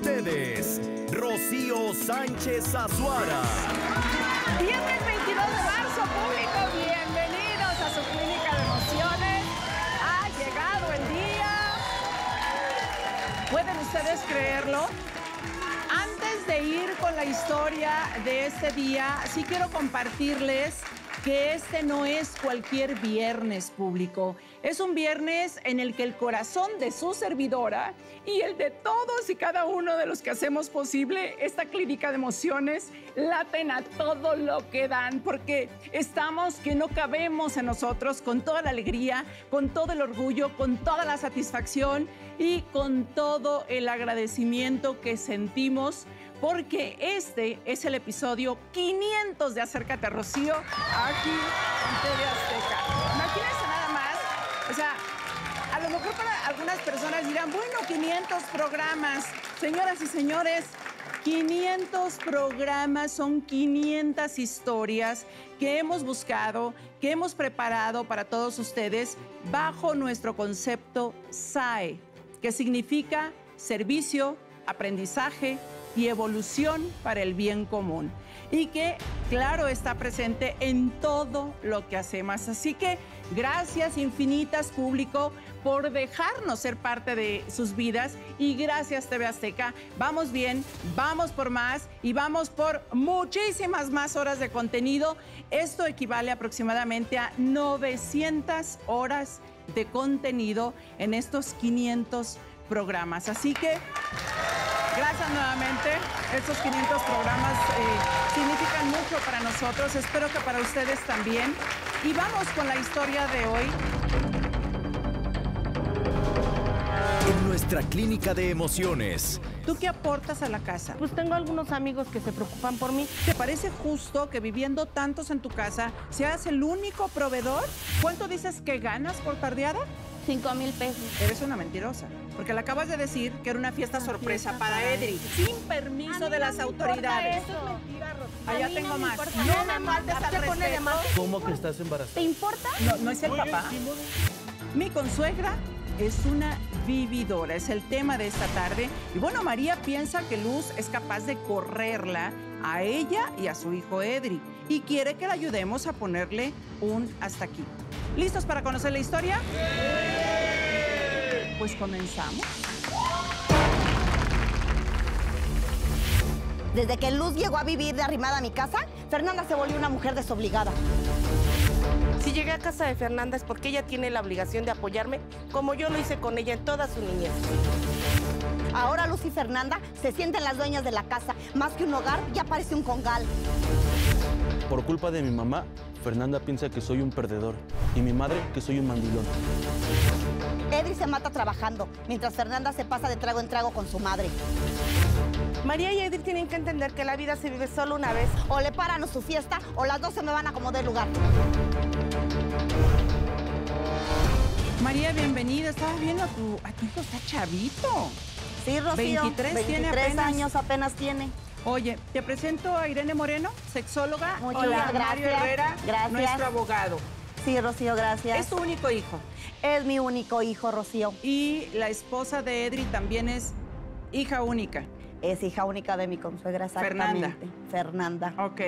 ustedes, Rocío Sánchez Azuara. Viernes 22 de marzo, público, bienvenidos a su clínica de emociones. Ha llegado el día. ¿Pueden ustedes creerlo? Antes de ir con la historia de este día, sí quiero compartirles que este no es cualquier viernes público. Es un viernes en el que el corazón de su servidora y el de todos y cada uno de los que hacemos posible esta clínica de emociones laten a todo lo que dan, porque estamos que no cabemos en nosotros con toda la alegría, con todo el orgullo, con toda la satisfacción y con todo el agradecimiento que sentimos porque este es el episodio 500 de Acércate a Rocío aquí en TV Azteca. Imagínense nada más, o sea, a lo mejor para algunas personas dirán, bueno, 500 programas. Señoras y señores, 500 programas son 500 historias que hemos buscado, que hemos preparado para todos ustedes bajo nuestro concepto SAE, que significa servicio, aprendizaje, y evolución para el bien común. Y que, claro, está presente en todo lo que hacemos. Así que gracias infinitas, público, por dejarnos ser parte de sus vidas. Y gracias, TV Azteca. Vamos bien, vamos por más y vamos por muchísimas más horas de contenido. Esto equivale aproximadamente a 900 horas de contenido en estos 500 programas. Así que Gracias nuevamente. Estos 500 programas eh, significan mucho para nosotros. Espero que para ustedes también. Y vamos con la historia de hoy. En nuestra clínica de emociones. ¿Tú qué aportas a la casa? Pues tengo algunos amigos que se preocupan por mí. ¿Te parece justo que viviendo tantos en tu casa seas el único proveedor? ¿Cuánto dices que ganas por tardeada? Cinco mil pesos. Eres una mentirosa, porque le acabas de decir que era una fiesta sorpresa para Edri, sin permiso de las autoridades. Eso es mentira, Allá A mí tengo más. No me faltes al te pone de respeto. ¿Cómo que estás embarazada? ¿Te importa? No, no es el papá. Mi consuegra es una vividora, es el tema de esta tarde. Y bueno, María piensa que Luz es capaz de correrla a ella y a su hijo Edri y quiere que la ayudemos a ponerle un hasta aquí. ¿Listos para conocer la historia? Pues comenzamos. Desde que Luz llegó a vivir de arrimada a mi casa, Fernanda se volvió una mujer desobligada. Si llegué a casa de Fernanda es porque ella tiene la obligación de apoyarme, como yo lo hice con ella en toda su niñez. Ahora Luz y Fernanda se sienten las dueñas de la casa. Más que un hogar, ya parece un congal. Por culpa de mi mamá, Fernanda piensa que soy un perdedor y mi madre que soy un mandilón. Edri se mata trabajando, mientras Fernanda se pasa de trago en trago con su madre. María y Edith tienen que entender que la vida se vive solo una vez. O le paran su fiesta, o las dos se me van a acomodar el lugar. María, bienvenida. Estaba viendo a tu, a tu hijo, está chavito. Sí, Rocío. 23 tiene 23 apenas. años apenas tiene. Oye, te presento a Irene Moreno, sexóloga. Muchas y a Mario gracias. Herrera, Gracias. nuestro abogado. Sí, Rocío, gracias. Es tu único hijo. Es mi único hijo, Rocío. Y la esposa de Edri también es hija única. Es hija única de mi consuegra, Fernanda. exactamente. Fernanda. Ok.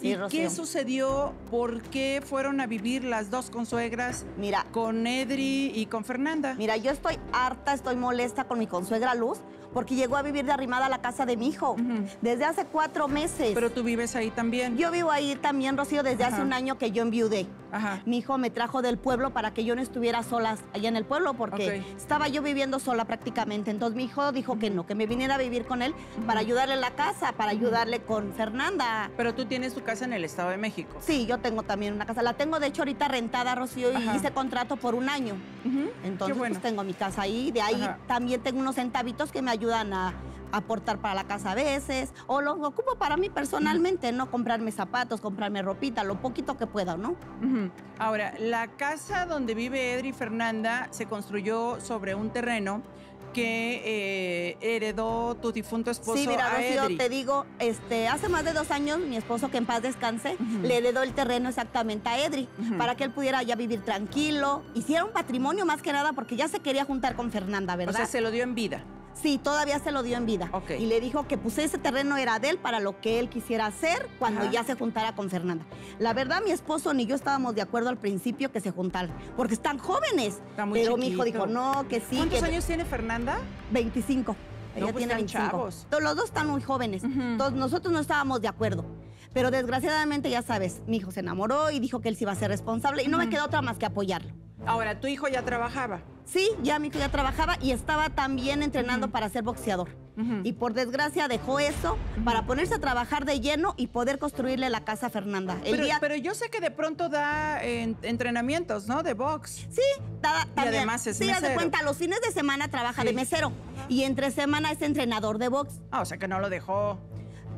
Sí, ¿Y Rocío. qué sucedió? ¿Por qué fueron a vivir las dos consuegras Mira, con Edri y con Fernanda? Mira, yo estoy harta, estoy molesta con mi consuegra Luz porque llegó a vivir de arrimada a la casa de mi hijo desde hace cuatro meses. Pero tú vives ahí también. Yo vivo ahí también, Rocío, desde hace un año que yo enviudé. Ajá. Mi hijo me trajo del pueblo para que yo no estuviera sola allá en el pueblo porque estaba yo viviendo sola prácticamente. Entonces mi hijo dijo que no, que me viniera a vivir con él para ayudarle en la casa, para ayudarle con Fernanda. Pero tú tienes tu casa en el Estado de México. Sí, yo tengo también una casa. La tengo, de hecho, ahorita rentada, Rocío, y hice contrato por un año. Ujú. Entonces, bueno. pues tengo mi casa ahí. De ahí Ajá. también tengo unos centavitos que me ayudan a aportar para la casa a veces. O los ocupo para mí personalmente, ¿no? Comprarme zapatos, comprarme ropita, lo poquito que pueda, ¿no? Ahora, la casa donde vive Edri Fernanda se construyó sobre un terreno que eh, heredó tu difunto esposo sí, mira, a Rocío, te digo, este, hace más de dos años, mi esposo, que en paz descanse, le heredó el terreno exactamente a Edri, para que él pudiera ya vivir tranquilo. Hiciera un patrimonio más que nada, porque ya se quería juntar con Fernanda, O ¿verdad? sea, se lo dio en vida. Sí, todavía se lo dio en vida. Y le dijo que pues ese terreno era de él para lo que él quisiera hacer cuando Ajá. ya se juntara con Fernanda. La verdad, mi esposo ni yo estábamos de acuerdo al principio que se juntaran, porque están jóvenes. Está muy Pero mi hijo dijo, no, que sí, ¿Cuántos que años tiene Fernanda? 25. No, Ella pues tiene están 25. chavos. Todos Los dos están muy jóvenes. Entonces, nosotros no estábamos de acuerdo. Pero desgraciadamente, ya sabes, mi hijo se enamoró y dijo que él sí iba a ser responsable y no me quedó otra más que apoyarlo. Ahora, tu hijo ya trabajaba. Sí, ya mi hijo ya trabajaba y estaba también entrenando para ser boxeador. Y por desgracia dejó eso para ponerse a trabajar de lleno y poder construirle la casa a Fernanda. El Pero, día pero yo sé que de pronto da eh, entrenamientos, ¿no? De box. Sí, ta- también. además es Sí, haz de mesero. cuenta, los fines de semana trabaja Sí. de mesero y entre semana es entrenador de box. Ah, o sea que no lo dejó.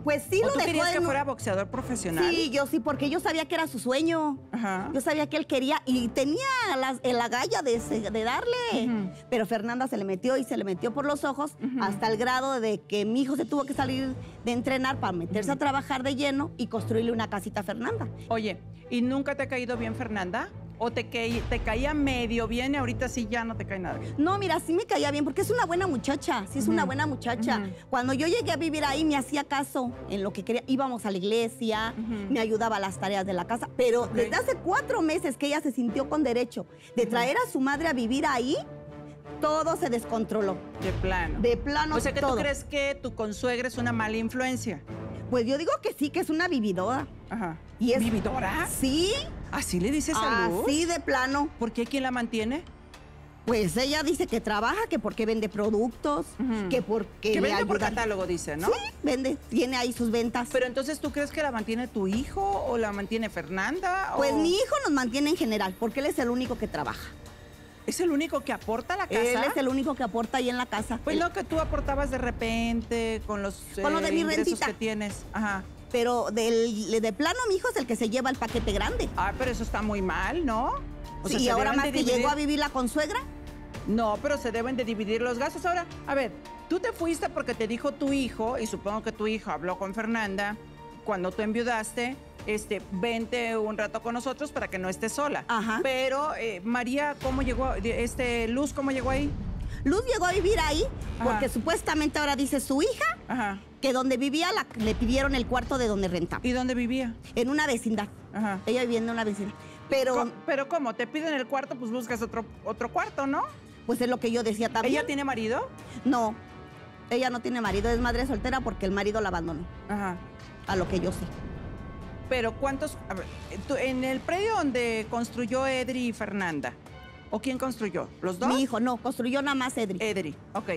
Pues sí ¿O lo tú dejó querías que fuera boxeador profesional? Sí, yo sí, porque yo sabía que era su sueño. Ajá. Yo sabía que él quería y tenía la, la galla de, de darle. Pero Fernanda se le metió y se le metió por los ojos hasta el grado de que mi hijo se tuvo que salir de entrenar para meterse a trabajar de lleno y construirle una casita a Fernanda. Oye, ¿y nunca te ha caído bien Fernanda? ¿O te, caí- te caía medio bien y ahorita sí ya no te cae nada bien? No, mira, sí me caía bien porque es una buena muchacha, sí es una buena muchacha. Cuando yo llegué a vivir ahí me hacía caso en lo que quería. Íbamos a la iglesia, me ayudaba a las tareas de la casa, pero desde hace cuatro meses que ella se sintió con derecho de traer a su madre a vivir ahí, todo se descontroló. De plano. De plano o sea que todo. tú crees que tu consuegra es una mala influencia. Pues yo digo que sí, que es una vividora. Ajá. Y es, ¿Vividora? Sí, ¿Así le dices a Luz? así de plano. ¿Por qué quién la mantiene? Pues ella dice que trabaja, que porque vende productos, que porque que vende por ayuda- catálogo, dice, ¿no? Sí, vende, tiene ahí sus ventas. Pero entonces, ¿tú crees que la mantiene tu hijo o la mantiene Fernanda? Pues o- mi hijo nos mantiene en general, porque él es el único que trabaja. ¿Es el único que aporta a la casa? Él es el único que aporta ahí en la casa. Pues Él- no que tú aportabas de repente con los Con lo de mi ingresos rentita. que tienes. Ajá. Pero del, de plano mi hijo es el que se lleva el paquete grande. Ah, pero eso está muy mal, ¿no? O sea, y ahora más que dividir- llegó a vivir la consuegra, No, pero se deben de dividir los gastos. Ahora, a ver, tú te fuiste porque te dijo tu hijo, y supongo que tu hijo habló con Fernanda cuando tú enviudaste, este, vente un rato con nosotros para que no estés sola. Ajá. Pero, eh, María, ¿cómo llegó? Este, Luz, ¿cómo llegó ahí? Luz llegó a vivir ahí Ajá. porque supuestamente ahora dice su hija Ajá. que donde vivía la- le pidieron el cuarto de donde rentaba, ¿Y dónde vivía? en una vecindad. Ajá. Ella viviendo en una vecindad. Pero Co- Pero ¿cómo? Te piden el cuarto, pues buscas otro, otro cuarto, ¿no? pues es lo que yo decía también. ¿Ella tiene marido? No, ella no tiene marido, es madre soltera porque el marido la abandonó, Ajá. a lo que yo sé. Pero ¿cuántos? a ver, tú- en el predio donde construyó Edri y Fernanda, ¿o quién construyó? ¿Los dos? Mi hijo no, construyó nada más Edri. Edri, ok.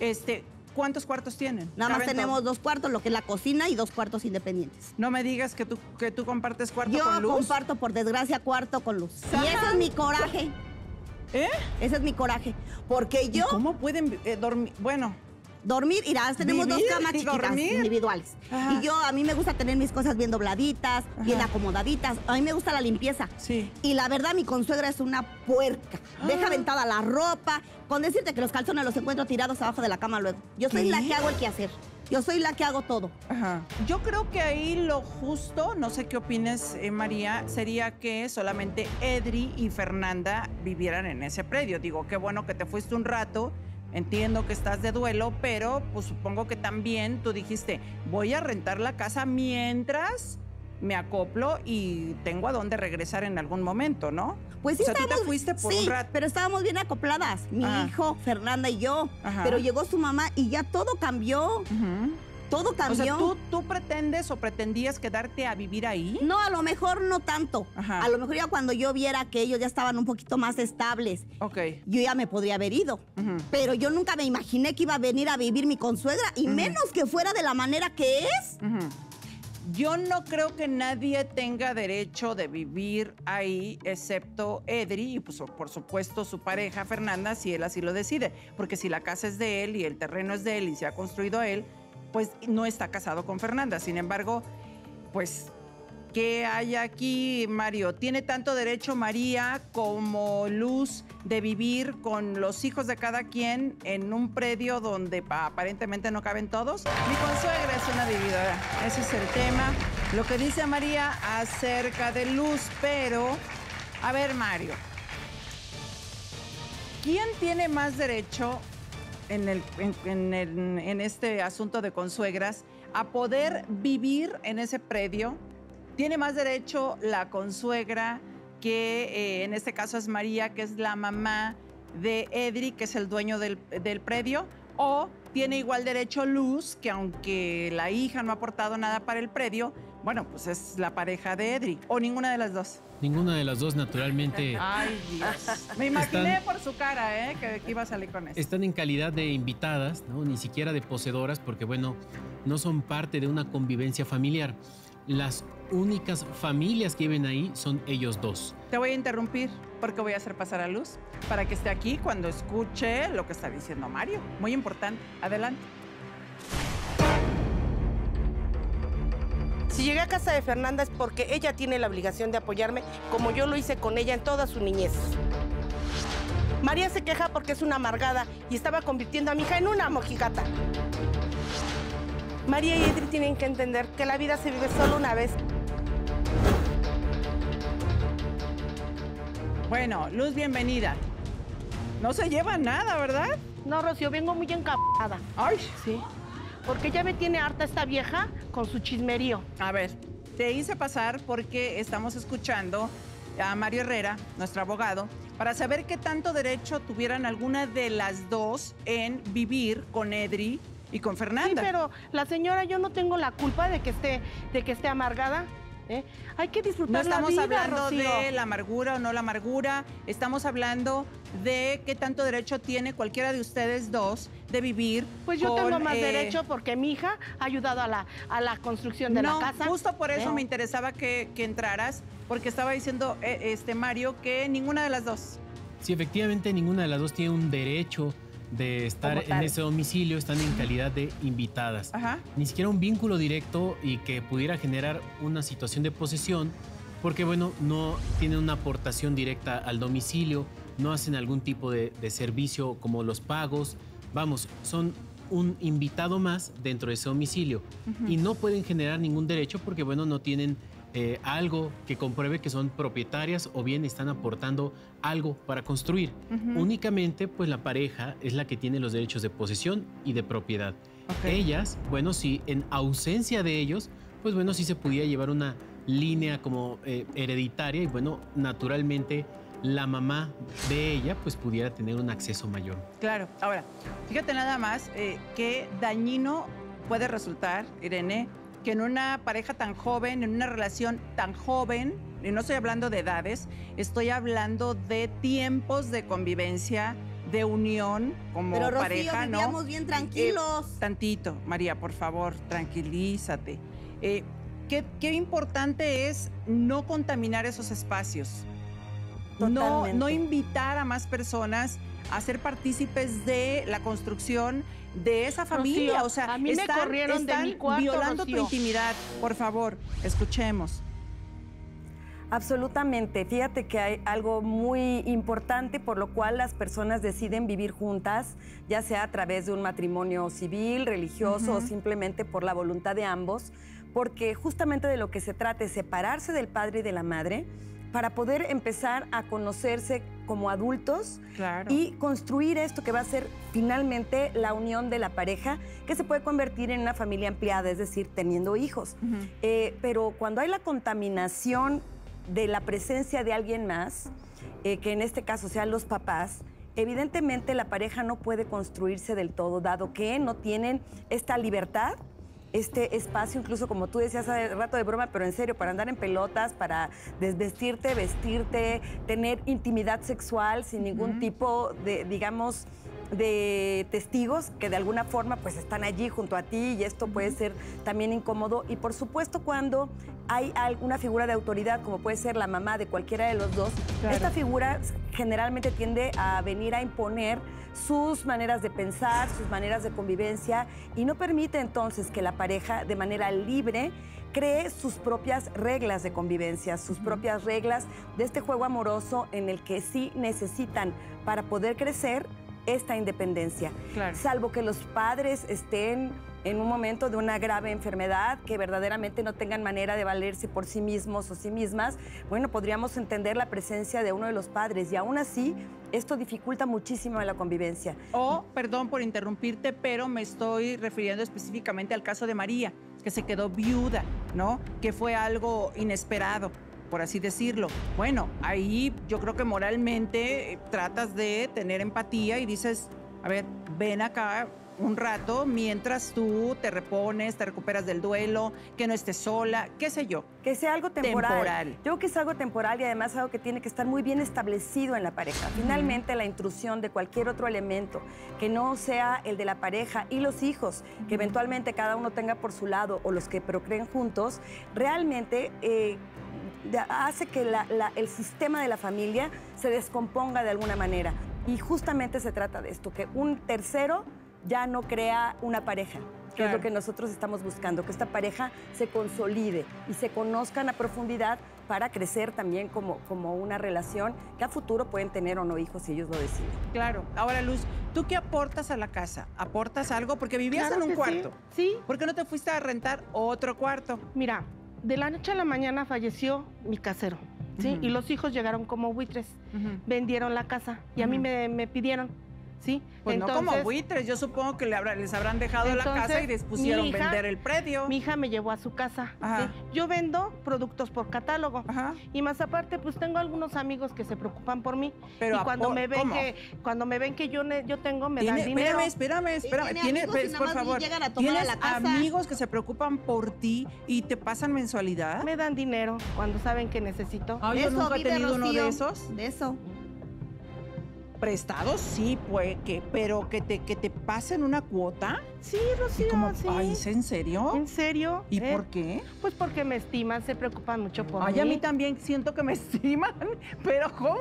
Este, ¿cuántos cuartos tienen? nada más ¿Caben tenemos dos cuartos, lo que es la cocina y dos cuartos independientes. No me digas que tú, que tú compartes cuarto Yo con Luz. comparto, por desgracia, cuarto con Luz. Y ese es mi coraje. ¿Eh? Ese es mi coraje. Porque ¿Y yo ¿Cómo pueden eh, dormir? Bueno, dormir, irás, tenemos Vivir dos camas y chiquitas dormir. individuales. Ajá. Y yo, a mí me gusta tener mis cosas bien dobladitas, bien acomodaditas. A mí me gusta la limpieza. sí. Y la verdad, mi consuegra es una puerca. Deja Ah. aventada la ropa. Con decirte que los calzones los encuentro tirados abajo de la cama luego. Yo soy ¿Qué? la que hago el quehacer. Yo soy la que hago todo. Ajá. Yo creo que ahí lo justo, no sé qué opines, eh, María, sería que solamente Edri y Fernanda vivieran en ese predio. Digo, qué bueno que te fuiste un rato. Entiendo que estás de duelo, pero pues supongo que también tú dijiste, voy a rentar la casa mientras me acoplo y tengo a dónde regresar en algún momento, ¿no? Pues sí, o sea, tú te fuiste por sí, un rato. pero estábamos bien acopladas. Mi hijo, Fernanda y yo. Ajá. Pero llegó su mamá y ya todo cambió. Ujú. Todo O cambió. sea, ¿tú, ¿tú pretendes o pretendías quedarte a vivir ahí? No, a lo mejor no tanto. Ajá. A lo mejor ya cuando yo viera que ellos ya estaban un poquito más estables, Ok. yo ya me podría haber ido. Pero yo nunca me imaginé que iba a venir a vivir mi consuegra y menos que fuera de la manera que es. Yo no creo que nadie tenga derecho de vivir ahí, excepto Edri y pues, por supuesto su pareja Fernanda, si él así lo decide. Porque si la casa es de él y el terreno es de él y se ha construido él, pues no está casado con Fernanda. Sin embargo, pues, ¿qué hay aquí, Mario? ¿Tiene tanto derecho María como Luz de vivir con los hijos de cada quien en un predio donde pa- aparentemente no caben todos? Mi consuegra es una vividora. Ese es el tema. Lo que dice María acerca de Luz, pero, a ver, Mario. ¿Quién tiene más derecho en, este asunto de consuegras a poder vivir en ese predio. Tiene más derecho la consuegra que eh, en este caso es María, que es la mamá de Edri, que es el dueño del, predio, o tiene igual derecho Luz, que aunque la hija no ha aportado nada para el predio, bueno, pues es la pareja de Edri, o ninguna de las dos. Ninguna de las dos, naturalmente, Ay, Dios. Me imaginé Están- por su cara, ¿eh? Que, que iba a salir con eso. están en calidad de invitadas, ¿no? ni siquiera de poseedoras, porque bueno, no son parte de una convivencia familiar. Las únicas familias que viven ahí son ellos dos. Te voy a interrumpir porque voy a hacer pasar a Luz para que esté aquí cuando escuche lo que está diciendo Mario. Muy importante. Adelante. Si llegué a casa de Fernanda es porque ella tiene la obligación de apoyarme como yo lo hice con ella en toda su niñez. María se queja porque es una amargada y estaba convirtiendo a mi hija en una mojigata. María y Edri tienen que entender que la vida se vive solo una vez. Bueno, Luz, bienvenida. No se lleva nada, ¿verdad? No, Rocío, vengo muy encapada. Ay, Sí. Porque ya me tiene harta esta vieja con su chismerío. a ver, te hice pasar porque estamos escuchando a Mario Herrera, nuestro abogado, para saber qué tanto derecho tuvieran alguna de las dos en vivir con Edri y con Sí, Fernanda. pero la señora, yo no tengo la culpa de que esté, de que esté amargada. ¿Eh? Hay que disfrutar No estamos la vida, hablando Rocío. de la amargura o no la amargura, estamos hablando de qué tanto derecho tiene cualquiera de ustedes dos de vivir. Pues yo con, tengo más eh, derecho porque mi hija ha ayudado a la, a la construcción de no, la casa. justo por eso ¿eh? me interesaba que, que entraras, porque estaba diciendo eh, este Mario que ninguna de las dos. Si efectivamente ninguna de las dos tiene un derecho de estar en ese domicilio, están en calidad de invitadas. Ajá. Ni siquiera un vínculo directo y que pudiera generar una situación de posesión, porque bueno, no tienen una aportación directa al domicilio, no hacen algún tipo de, de servicio como los pagos. Vamos, son un invitado más dentro de ese domicilio y no pueden generar ningún derecho porque bueno, no tienen eh, algo que compruebe que son propietarias o bien están aportando algo para construir. Únicamente, pues la pareja es la que tiene los derechos de posesión y de propiedad. Ellas, bueno, sí, en ausencia de ellos, pues bueno, sí se podía llevar una línea como eh, hereditaria y bueno, naturalmente la mamá de ella pues pudiera tener un acceso mayor. Claro. Ahora, fíjate nada más eh, qué dañino puede resultar, Irene, que en una pareja tan joven, en una relación tan joven, y no estoy hablando de edades, estoy hablando de tiempos de convivencia, de unión como Pero Rocío, pareja, ¿no? vivíamos bien tranquilos. Eh, tantito, María, por favor, tranquilízate. Eh, ¿qué, qué importante es no contaminar esos espacios. No, no invitar a más personas a ser partícipes de la construcción de esa familia. Rocío, o sea, a mí me están, corrieron de mi cuarto, violando Rocío. tu intimidad. Por favor, escuchemos. Absolutamente. Fíjate que hay algo muy importante por lo cual las personas deciden vivir juntas, ya sea a través de un matrimonio civil, religioso o simplemente por la voluntad de ambos, porque justamente de lo que se trata es separarse del padre y de la madre para poder empezar a conocerse como adultos Claro. y construir esto que va a ser finalmente la unión de la pareja, que se puede convertir en una familia ampliada, es decir, teniendo hijos. Eh, pero cuando hay la contaminación de la presencia de alguien más, eh, que en este caso sean los papás, evidentemente la pareja no puede construirse del todo, dado que no tienen esta libertad, este espacio, incluso como tú decías hace rato de broma, pero en serio, para andar en pelotas, para desvestirte, vestirte, tener intimidad sexual sin ningún tipo de, digamos, de testigos que de alguna forma pues están allí junto a ti y esto puede ser también incómodo. Y por supuesto cuando hay alguna figura de autoridad como puede ser la mamá de cualquiera de los dos, Claro. esta figura generalmente tiende a venir a imponer sus maneras de pensar, sus maneras de convivencia y no permite entonces que la pareja de manera libre cree sus propias reglas de convivencia, sus propias reglas de este juego amoroso en el que sí necesitan para poder crecer esta independencia. Claro. Salvo que los padres estén en un momento de una grave enfermedad, que verdaderamente no tengan manera de valerse por sí mismos o sí mismas, bueno, podríamos entender la presencia de uno de los padres y aún así esto dificulta muchísimo la convivencia. O, perdón por interrumpirte, pero me estoy refiriendo específicamente al caso de María, que se quedó viuda, ¿no? Que fue algo inesperado por así decirlo. Bueno, ahí yo creo que moralmente eh, tratas de tener empatía y dices, a ver, ven acá un rato mientras tú te repones, te recuperas del duelo, que no estés sola, qué sé yo. Que sea algo temporal. Temporal. Yo creo que es algo temporal y además algo que tiene que estar muy bien establecido en la pareja. Finalmente, la intrusión de cualquier otro elemento que no sea el de la pareja y los hijos, que eventualmente cada uno tenga por su lado o los que procreen juntos, realmente eh, hace que la- la- el sistema de la familia se descomponga de alguna manera. Y justamente se trata de esto, que un tercero ya no crea una pareja, que es lo que nosotros estamos buscando, que esta pareja se consolide y se conozcan a profundidad para crecer también como, como una relación que a futuro pueden tener o no hijos si ellos lo deciden. Claro. Ahora, Luz, ¿tú qué aportas a la casa? ¿Aportas algo? Porque vivías Claro en un que sí. cuarto. Sí, ¿Por qué no te fuiste a rentar otro cuarto? mira, de la noche a la mañana falleció mi casero. Y los hijos llegaron como buitres, vendieron la casa y a mí me, me pidieron, ¿sí? Pues no como buitres, yo supongo que le habrá- les habrán dejado la casa y Entonces, les pusieron hija- vender el predio. Mi hija me llevó a su casa. Yo vendo productos por catálogo. Ajá. Y más aparte, pues tengo algunos amigos que se preocupan por mí. Pero y cuando me ven ¿cómo? que cuando me ven que yo ne- yo tengo me dan dinero. espérame, espérame, espérame. tiene Tiene- amigos pues, por favor, llegan a tomar a ¿tienes la casa. amigos que se preocupan por ti y te pasan mensualidad? Me dan dinero cuando saben que necesito. Ay, yo Eso nunca he vive tenido uno de esos. De eso. Prestados, sí, pues, que, pero que te, que te pasen una cuota. Sí, Y Rocío, como, sí. ay, ¿es en serio? ¿En serio? ¿Y ¿Eh? por qué? Pues porque me estiman, se preocupan mucho por Ay, mí. a mí también siento que me estiman, pero ¿cómo?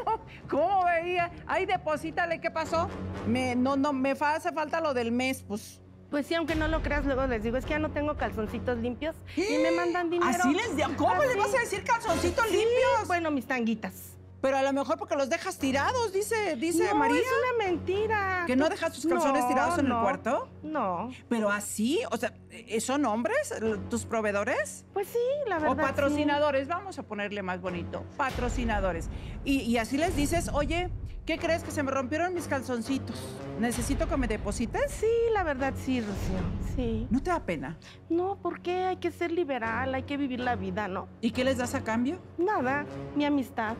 ¿Cómo veía? Ay, deposítale, ¿qué pasó? Me, no, no, me hace falta lo del mes, pues. Pues sí, aunque no lo creas, luego les digo, es que ya no tengo calzoncitos limpios y me mandan dinero. Así les digo, ¿cómo le Así. vas a decir calzoncitos Sí, limpios? Bueno, mis tanguitas. Pero a lo mejor porque los dejas tirados, dice, dice no, María. es una mentira. ¿Que no dejas tus calzones No, tirados en el cuarto? No. Pero así, o sea, ¿eh, ¿son hombres tus proveedores? Pues sí, la verdad. O patrocinadores, vamos a ponerle más bonito, patrocinadores. Y, y así les dices, oye, ¿qué crees que se me rompieron mis calzoncitos? ¿Necesito que me deposites? Sí, la verdad sí, Rocío. Sí. ¿No te da pena? No, ¿por qué? Hay que ser liberal, hay que vivir la vida, ¿no? ¿Y qué les das a cambio? Nada, mi amistad.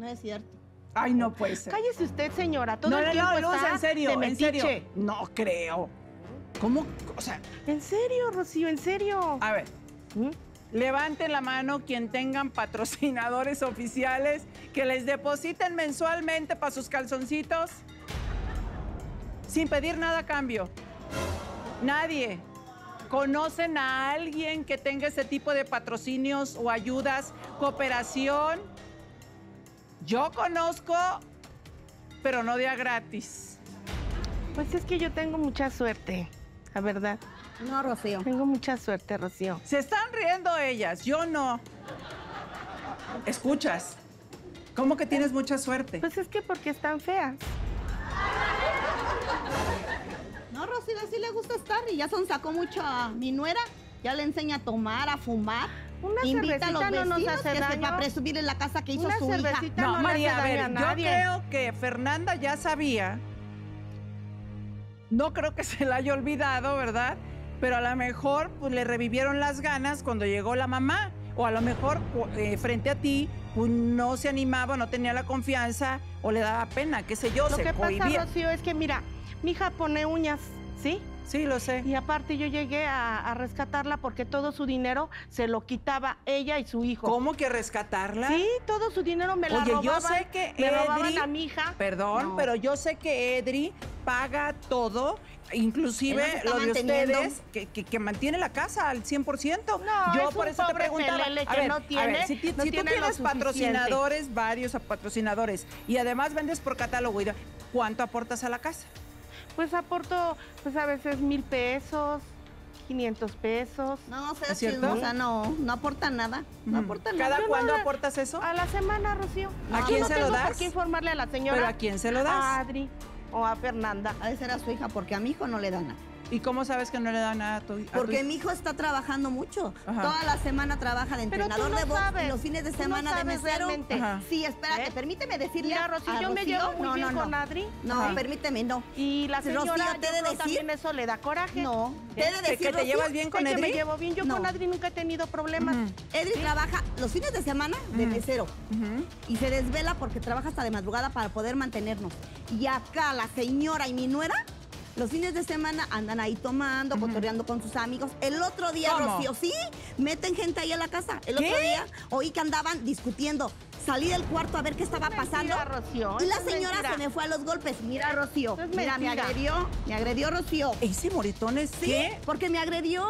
No es cierto. Ay, no puede ser. Cállese usted, señora. Todo no, el no, tiempo no, Luz, está en serio, de en serio. No creo. ¿Cómo? O sea, En serio, Rocío, en serio. a ver, ¿Mm? levanten la mano quien tengan patrocinadores oficiales que les depositen mensualmente para sus calzoncitos sin pedir nada a cambio. Nadie. ¿Conocen a alguien que tenga ese tipo de patrocinios o ayudas, cooperación? Yo conozco, pero no de a gratis. Pues es que yo tengo mucha suerte, la verdad. No, Rocío. Tengo mucha suerte, Rocío. Se están riendo ellas, yo no. Escuchas. ¿Cómo que tienes mucha suerte? Pues es que porque están feas. No, Rocío, sí le gusta estar y ya son sacó mucho a mi nuera. Ya le enseña a tomar, a fumar. Una Invita a los cervecita no nos vecinos hace que se daño. va a presumir en la casa que hizo Una su hija. cervecita No, no, María, a ver, a yo creo que Fernanda ya sabía. No creo que se la haya olvidado, ¿verdad? Pero a lo mejor pues, le revivieron las ganas cuando llegó la mamá. O a lo mejor eh, frente a ti pues, no se animaba, no tenía la confianza o le daba pena, qué sé yo, Lo se que pasa. Rocío, es que mira, mi hija pone uñas, ¿sí? Sí, lo sé. Y aparte yo llegué a, a rescatarla porque todo su dinero se lo quitaba ella y su hijo. ¿Cómo que rescatarla? Sí, todo su dinero me la Oye, yo robaban. sé que me robaban Edri- a mi hija. Perdón, No. pero yo sé que Edri paga todo, inclusive lo de ustedes, que, que- que mantiene la casa al 100%. No, yo es por un eso te preguntaba. a que ver, no a ver, tiene- si, ti- no si tú tiene tienes patrocinadores, varios patrocinadores, y además vendes por catálogo, ¿cuánto aportas a la casa? Pues aporto, pues a veces mil pesos, 500 pesos. No, sea ¿Es cierto? chismosa, no, no aporta nada. No aporta ¿Cada nada. Yo cuándo nada. aportas eso? A la semana, Rocío. ¿A quién no se lo das? por qué informarle a la señora. ¿Pero a quién se lo das? A Adri o a Fernanda. Ha de ser a su hija porque a mi hijo no le da nada. ¿Y cómo sabes que no le da nada a tu, tu Porque hijo? mi hijo está trabajando mucho. Ajá. Toda la semana trabaja de entrenador no de box sabes, y los fines de no semana de mesero. Sí, espérate, ¿Eh? permíteme decirle Mira, a Rosy, a yo me Rocío- llevo muy no, bien no, no. con Adri. No, ¿sí? permíteme, no. Y la Rocío, señora, te he yo de creo decir- también eso le da coraje. No. Te he de ¿Que- decir, que te Rocío, llevas bien con Es que me Edri? llevo bien. Yo No. con Adri nunca he tenido problemas. Edri trabaja los fines de semana de mesero y se desvela porque trabaja hasta de madrugada para poder mantenernos. Y acá la señora y mi nuera, los fines de semana andan ahí tomando, cotorreando con sus amigos. El otro día, ¿Cómo? Rocío, sí, meten gente ahí a la casa. El ¿Qué? otro día oí que andaban discutiendo. Salí del cuarto a ver qué estaba Mentira, pasando. Rocío, y la señora mentira. se me fue a los golpes. Mira, Rocío. Es Mira, me mentira. agredió. Me agredió, Rocío. ¿Ese moretón es Sí, qué? porque me agredió.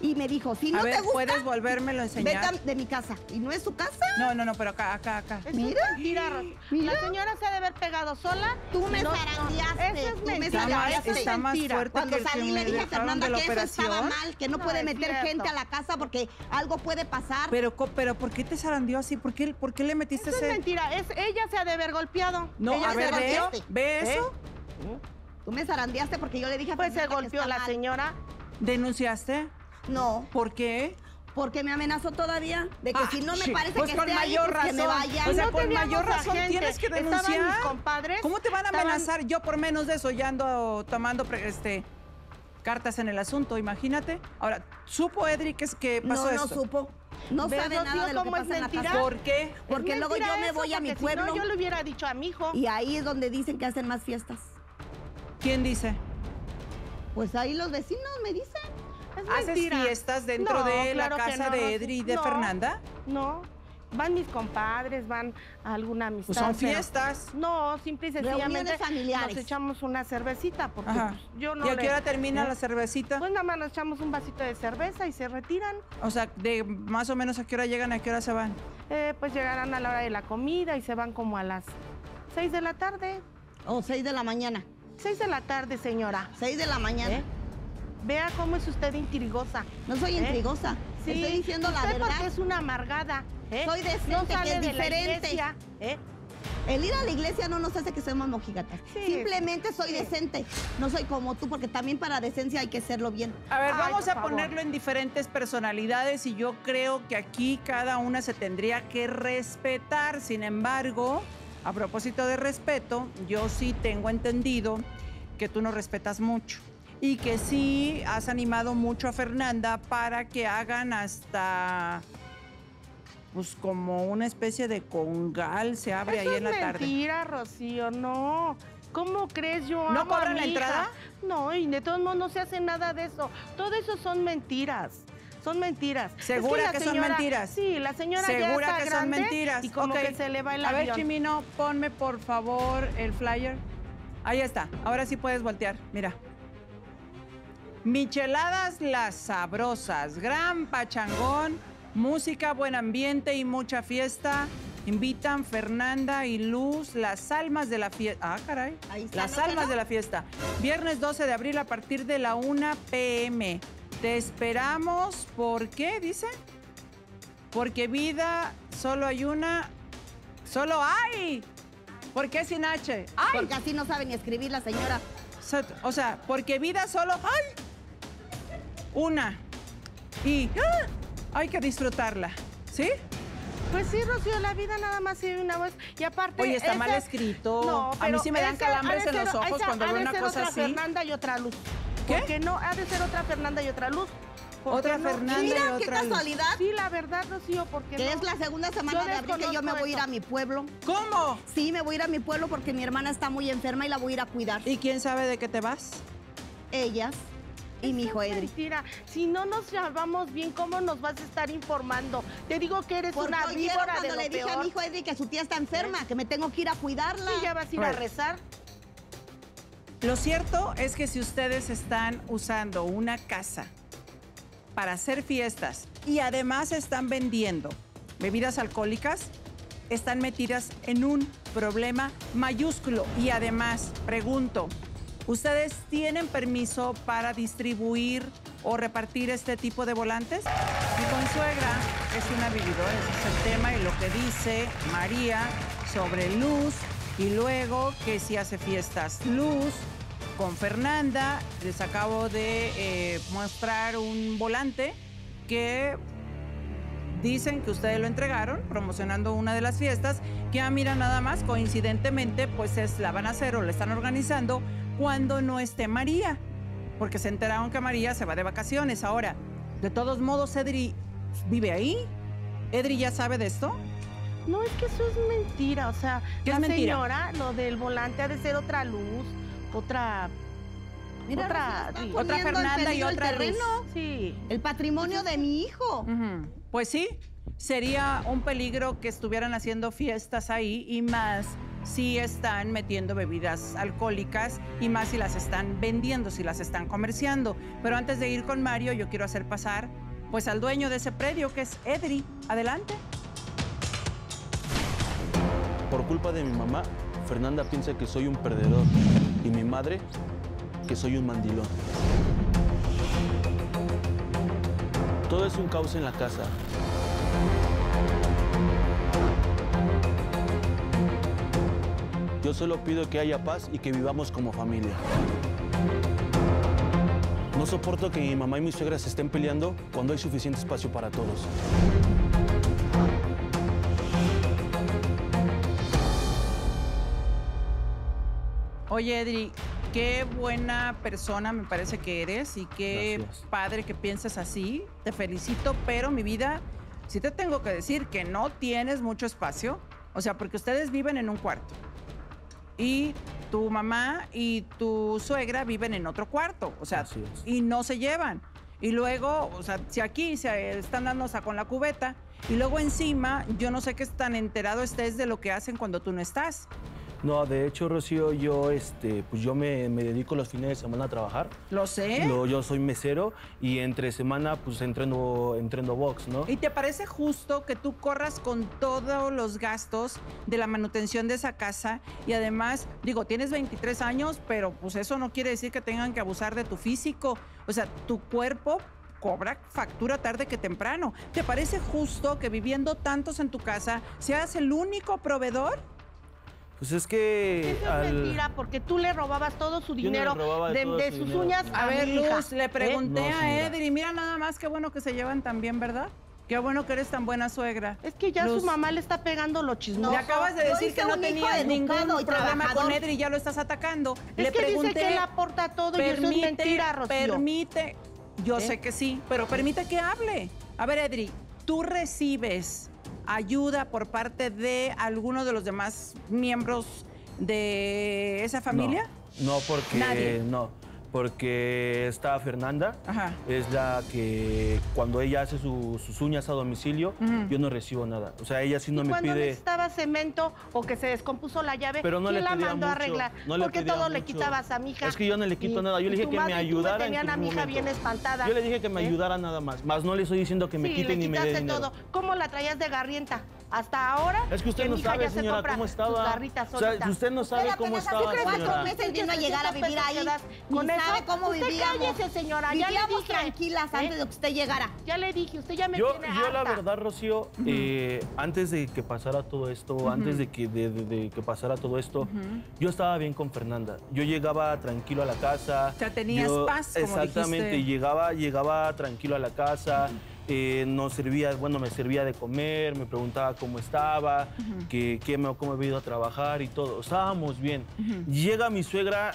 Y me dijo, si A no ver, te gusta, ¿puedes volvérmelo a vete enseñar? a- de mi casa. ¿Y no es su casa? No, no, no, pero acá, acá, acá. Mira, es mentira, mira. La señora se ha de haber pegado sola. Tú me No, no, zarandeaste, Eso es tú me mentira. zarandeaste. Eso es Está más mentira. fuerte Cuando que el que salí me le dije a Fernanda que eso estaba mal, que no, No, puede es meter cierto. gente a la casa porque algo puede pasar. Pero, pero ¿por qué te zarandeó así? ¿Por qué, por qué le metiste Eso es ese...? mentira. Es, ella se ha de haber golpeado. No, Ella a se ver, ve, golpeó. ve ¿Eh? eso. Tú me zarandeaste porque yo le dije a Pues se golpeó está la mal. señora. ¿Denunciaste? No, ¿Por qué? porque me amenazó todavía de que Ah, si no me sí, parece pues que con esté ahí, mayor pues que me razón. vaya. O sea, No con teníamos mayor razón gente. tienes que Estaban denunciar. mis compadres, ¿Cómo te van a estaban- amenazar? Yo por menos de eso ya ando tomando pre- este, cartas en el asunto, imagínate. Ahora, ¿supo Edri que, es- que pasó no, no esto? supo. No ¿Ves, sabe Rocío, nada de lo que cómo es pasa en la mentira? casa. ¿Por qué? Porque Es luego yo me voy a mi porque si no, pueblo yo le hubiera dicho a mi hijo. y ahí es donde dicen que hacen más fiestas. ¿Quién dice? Pues ahí los vecinos me dicen. Es ¿Haces mentira. fiestas dentro No, de claro la casa no, de. Edri y de No, Fernanda? No. Van mis compadres, van a alguna amistad. Pues son fiestas. No, simple y sencillamente familiares. nos echamos una cervecita porque pues, yo no ¿Y a qué hora termina ¿Eh? la cervecita? Pues nada más nos echamos un vasito de cerveza y se retiran. O sea, de más o menos a qué hora llegan, a qué hora se van. Eh, pues llegarán a la hora de la comida y se van como a las 6 de la tarde. O seis de la mañana. 6 de la tarde, señora. Seis de la mañana. ¿Eh? Vea cómo es usted intrigosa. No soy ¿Eh? intrigosa. Sí, Estoy diciendo la verdad. porque es una amargada. ¿eh? Soy decente, no que sale es de la diferente. iglesia, ¿eh? El ir a la iglesia no nos hace que seamos mojigatas. Sí. Simplemente soy Sí. decente. No soy como tú, porque también para decencia hay que hacerlo bien. A ver, Ay, vamos a favor. ponerlo en diferentes personalidades y yo creo que aquí cada una se tendría que respetar. Sin embargo, a propósito de respeto, yo sí tengo entendido que tú no respetas mucho y que sí has animado mucho a Fernanda para que hagan hasta pues como una especie de congal se abre Eso ahí en la tarde. mentira, Rocío, no. ¿Cómo crees yo? ¿No amo a cobran mi la hija? entrada? No, y de todos modos no se hace nada de eso. Todo eso son mentiras. Son mentiras. ¿Segura que son señora- mentiras? Sí, la señora ya ¿Segura está que son mentiras? Y como que se le va el A ver. Chimino, ponme por favor el flyer. Ahí está. Ahora sí puedes voltear. Mira. Micheladas las sabrosas. Gran pachangón. Música, buen ambiente y mucha fiesta. Invitan Fernanda y Luz, las almas de la fiesta. Ah, caray. Ahí está, Las ¿no, almas de la fiesta. Viernes 12 de abril a partir de la 1 p.m. Te esperamos. ¿Por qué? Dice. Porque vida solo hay una. Solo hay. ¿Por qué sin H? ¡Ay! Porque así no sabe ni escribir la señora. O sea, porque vida solo hay una. Y ¡ah! hay que disfrutarla. ¿Sí? Pues sí, Rocío, la vida nada más hay una vez. Y aparte. Oye, está mal escrito. No, A mí pero sí me dan esa calambres en los ojos esa cuando ha veo de una ser cosa otra así. Fernanda y otra luz. ¿Qué? Porque no, ha de ser otra Fernanda y otra luz. Otra no- Fernanda y Mira, qué otra Luz. casualidad. Sí, la verdad, Rocío, porque Que no. es la segunda semana Yo de abril que yo me voy a ir a mi pueblo. ¿Cómo? Sí, me voy a ir a mi pueblo porque mi hermana está muy enferma y la voy a ir a cuidar. ¿Y quién sabe de qué te vas? Ellas y mi hijo Edri. Mentira. Si no nos llevamos bien, ¿cómo nos vas a estar informando? Te digo que eres Porque una víbora de cuando lo le dije a mi hijo Edri que su tía está enferma, que me tengo que ir a cuidarla. Sí, ya vas a ir a rezar. Lo cierto es que si ustedes están usando una casa para hacer fiestas y además están vendiendo bebidas alcohólicas, están metidas en un problema mayúsculo. Y además, pregunto, ¿ustedes tienen permiso para distribuir o repartir este tipo de volantes? Mi consuegra es una vividora, ese es el tema y lo que dice María sobre luz y luego que si hace fiestas luz con Fernanda. Les acabo de eh, mostrar un volante que dicen que ustedes lo entregaron promocionando una de las fiestas que ah, mira nada más coincidentemente pues es la van a hacer o la están organizando cuando no esté María porque se enteraron que María se va de vacaciones ahora de todos modos Edri vive ahí Edri ya sabe de esto No, es que eso es mentira. O sea, ¿Qué la es mentira? señora, lo del volante ha de ser otra luz, otra. Mira, otra. Sí. Otra Fernanda y el otra Luz. terreno, Sí. El patrimonio de mi hijo. Pues sí, sería un peligro que estuvieran haciendo fiestas ahí y más si están metiendo bebidas alcohólicas y más si las están vendiendo, si las están comerciando. Pero antes de ir con Mario, yo quiero hacer pasar pues al dueño de ese predio que es Edri. Adelante. Por culpa de mi mamá, Fernanda piensa que soy un perdedor y mi madre que soy un mandilón. Todo es un caos en la casa. Yo solo pido que haya paz y que vivamos como familia. No soporto que mi mamá y mi suegra se estén peleando cuando hay suficiente espacio para todos. Oye, Edri, qué buena persona me parece que eres y qué Gracias. padre que pienses así. Te felicito, pero mi vida, sí te tengo que decir que no tienes mucho espacio. O sea, porque ustedes viven en un cuarto. Y tu mamá y tu suegra viven en otro cuarto. O sea, y no se llevan. Y luego, o sea, si aquí se están dando con la cubeta, y luego encima, yo no sé qué tan enterado estés de lo que hacen cuando tú no estás. No, de hecho, Rocío, yo, este, pues yo me, me dedico los fines de semana a trabajar. Lo sé. Lo- yo soy mesero y entre semana, pues entreno, entreno box, ¿no? ¿Y te parece justo que tú corras con todos los gastos de la manutención de esa casa? Y además, digo, tienes 23 años, pero pues eso no quiere decir que tengan que abusar de tu físico. O sea, tu cuerpo cobra factura tarde que temprano. ¿Te parece justo que viviendo tantos en tu casa seas el único proveedor? Pues es que. Eso es mentira, porque tú le robabas todo su no dinero de, todo de su sus dinero. uñas A ver, mi hija, Luz, le ¿eh? pregunté No, a. Edri, mira nada más qué bueno que se llevan tan bien, ¿verdad? Qué bueno que eres tan buena suegra. Es que ya Luz. su mamá le está pegando lo chismoso. Le acabas de yo decir que no tenías ningún y problema con. Edri y ya lo estás atacando. Es Le que pregunté, dice que él aporta todo y eso es mentira, Rocío. permite, yo ¿Eh? sé que sí, pero permite que hable. A ver, Edri, ¿tú recibes ayuda por parte de alguno de los demás miembros de esa familia? No, no, porque. Nadie. No, porque está Fernanda. Ajá. Es la que cuando ella hace su- sus uñas a domicilio, yo no recibo nada. O sea, ella sí no y me cuando pide. necesitaba cemento o que se descompuso la llave, Pero no ¿quién le la mandó a arreglar? no le Porque todo le quitabas a mi hija. Es que yo no le quito Y- nada, yo le y dije que me y ayudara en tenían a mi hija bien espantada. Yo le dije que me ¿eh? ayudara nada más, más no le estoy diciendo que me sí, quite le ni me todo. ¿Cómo la traías de garrienta? Hasta ahora. Es que usted no sabe, ya se señora, cómo estaba. O sea, usted no sabe Usted cómo estaba, cuatro meses vino a llegar a vivir ahí. Con eso, sabe cómo usted vivíamos. cállese, señora, ya le dije. tranquilas ¿Eh? antes de que usted llegara. Ya le dije, usted ya me Yo, tiene yo la verdad, Rocío, eh, antes de que pasara todo esto, antes de que, de, de- de que pasara todo esto, yo estaba bien con Fernanda. Yo llegaba tranquilo a la casa. O sea, tenías yo- paz, como Exactamente, dijiste. llegaba, llegaba tranquilo a la casa. Eh, nos servía, bueno, me servía de comer, me preguntaba cómo estaba, que, que me, cómo había ido a trabajar y todo. Estábamos bien. Llega mi suegra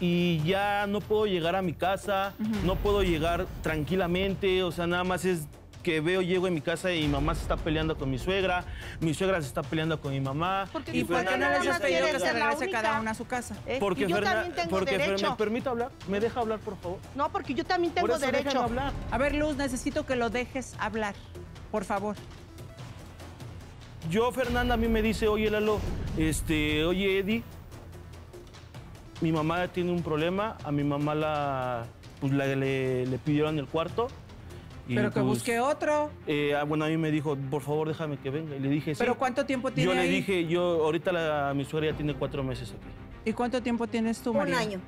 y ya no puedo llegar a mi casa, no puedo llegar tranquilamente, o sea, nada más es que veo, llego en mi casa y mi mamá se está peleando con mi suegra, mi suegra se está peleando con mi mamá. Porque ¿Y por qué no les has pedido que se regrese cada una a su casa? ¿eh? Porque, yo Ferna- también tengo porque derecho. me permite hablar, me deja hablar, por favor. No, porque yo también Por tengo eso derecho. hablar. A ver, Luz, necesito que lo dejes hablar, por favor. Yo, Fernanda, a mí me dice, oye, Lalo, este, oye, Eddie, mi mamá tiene un problema, a mi mamá la, pues, la- le, le pidieron el cuarto. Y, Pero que pues, busque otro. eh, ah, bueno, a mí me dijo, por favor, déjame que venga. Y le dije, sí. ¿Pero cuánto tiempo tiene Yo le dije, yo, ahorita la, mi suegra ya tiene cuatro meses aquí. ¿Y cuánto tiempo tienes tú, Un María? año.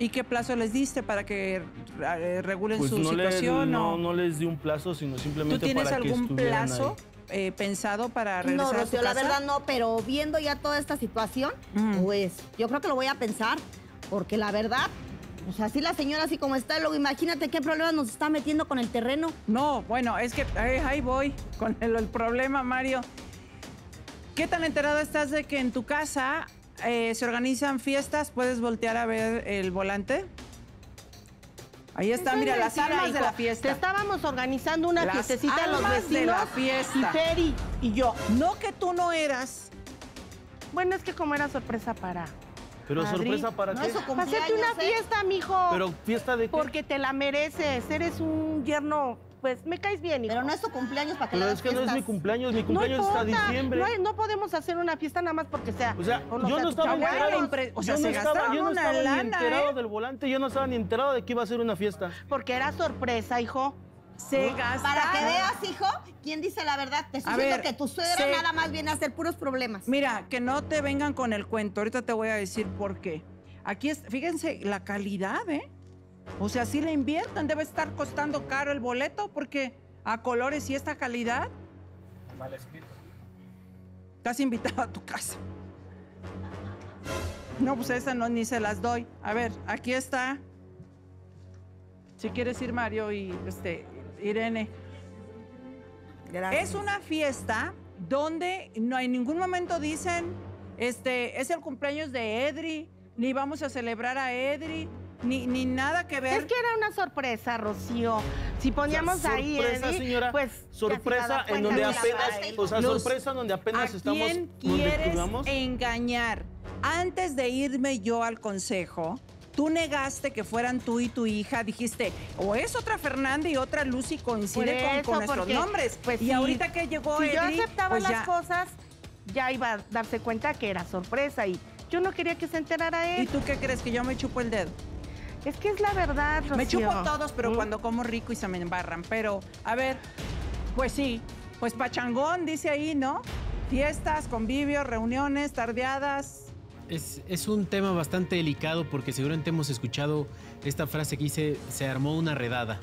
¿Y qué plazo les diste para que eh, regulen Pues su no, situación? no, o- no les di un plazo, sino ¿Tú simplemente tienes para que algún plazo eh, pensado para No, regresar a tu Rocío, la verdad no, pero viendo ya toda esta situación, pues yo creo que lo voy a pensar. Porque la verdad, pues así la señora así como está, luego imagínate qué problema nos está metiendo con el terreno. No, bueno, es que eh, ahí voy con el, el problema, Mario. ¿Qué tan enterado estás de que en tu casa eh, se organizan fiestas? ¿Puedes voltear a ver el volante? Ahí está, es mira, las armas de hijo. la fiesta. Te estábamos organizando una Las fiestecita los armas vecinos de la fiesta. y Peri y yo. No que tú no eras. Bueno, es que como era sorpresa para Pero sorpresa para no qué. es su Para hacerte una ¿eh? fiesta, mijo. Pero fiesta de qué? Porque te la mereces. Eres un yerno, pues me caes bien, hijo. Pero no es su cumpleaños para que Pero es que no es mi cumpleaños, mi No cumpleaños está importa, diciembre. No, hay- no podemos hacer una fiesta nada más porque sea. O sea, o no yo sea no tu estaba enterado. o sea, yo no se estaba, yo no ni lana, enterado ¿eh? del volante, yo no estaba ni enterado de que iba a ser una fiesta. Porque era sorpresa, hijo. Se gastaron. Para que veas, hijo, quién dice la verdad. Te estoy A diciendo ver, que tu suegra se- nada más viene a hacer puros problemas. Mira, que no te vengan con el cuento. Ahorita te voy a decir por qué. Aquí es, fíjense, la calidad, ¿eh? O sea, si le invierten, debe estar costando caro el boleto porque a colores y esta calidad. Mal escrito. Estás invitado a tu casa. No, pues esa no, ni se las doy. A ver, aquí está. Si quieres ir, Mario y este, Irene. Gracias. Es una fiesta donde no en ningún momento dicen, este, es el cumpleaños de Edri, ni vamos a celebrar a Edri, ni, ni nada que ver. Es que era una sorpresa, Rocío. Si poníamos ahí, sorpresa, señora, pues. sorpresa en donde apenas, o sea, sorpresa donde apenas ¿A estamos, quién quieres engañar? Antes de irme yo al consejo, tú negaste que fueran tú y tu hija, dijiste, o es otra Fernanda y otra Lucy coincide con, nuestros porque, nombres. pues, y sí, ahorita que llegó Si yo Edri, aceptaba pues las ya- cosas, ya iba a darse cuenta que era sorpresa y yo no quería que se enterara ¿Y él. tú qué crees? ¿Que yo me chupo el dedo? Es que es la verdad, Rocío. Me chupo todos, pero ¿Mm? cuando como rico y se me embarran. Pero, a ver, pues sí, pues pachangón, dice ahí, ¿no? Fiestas, convivios, reuniones, tardeadas. Es, es un tema bastante delicado porque seguramente hemos escuchado esta frase que dice, se armó una redada.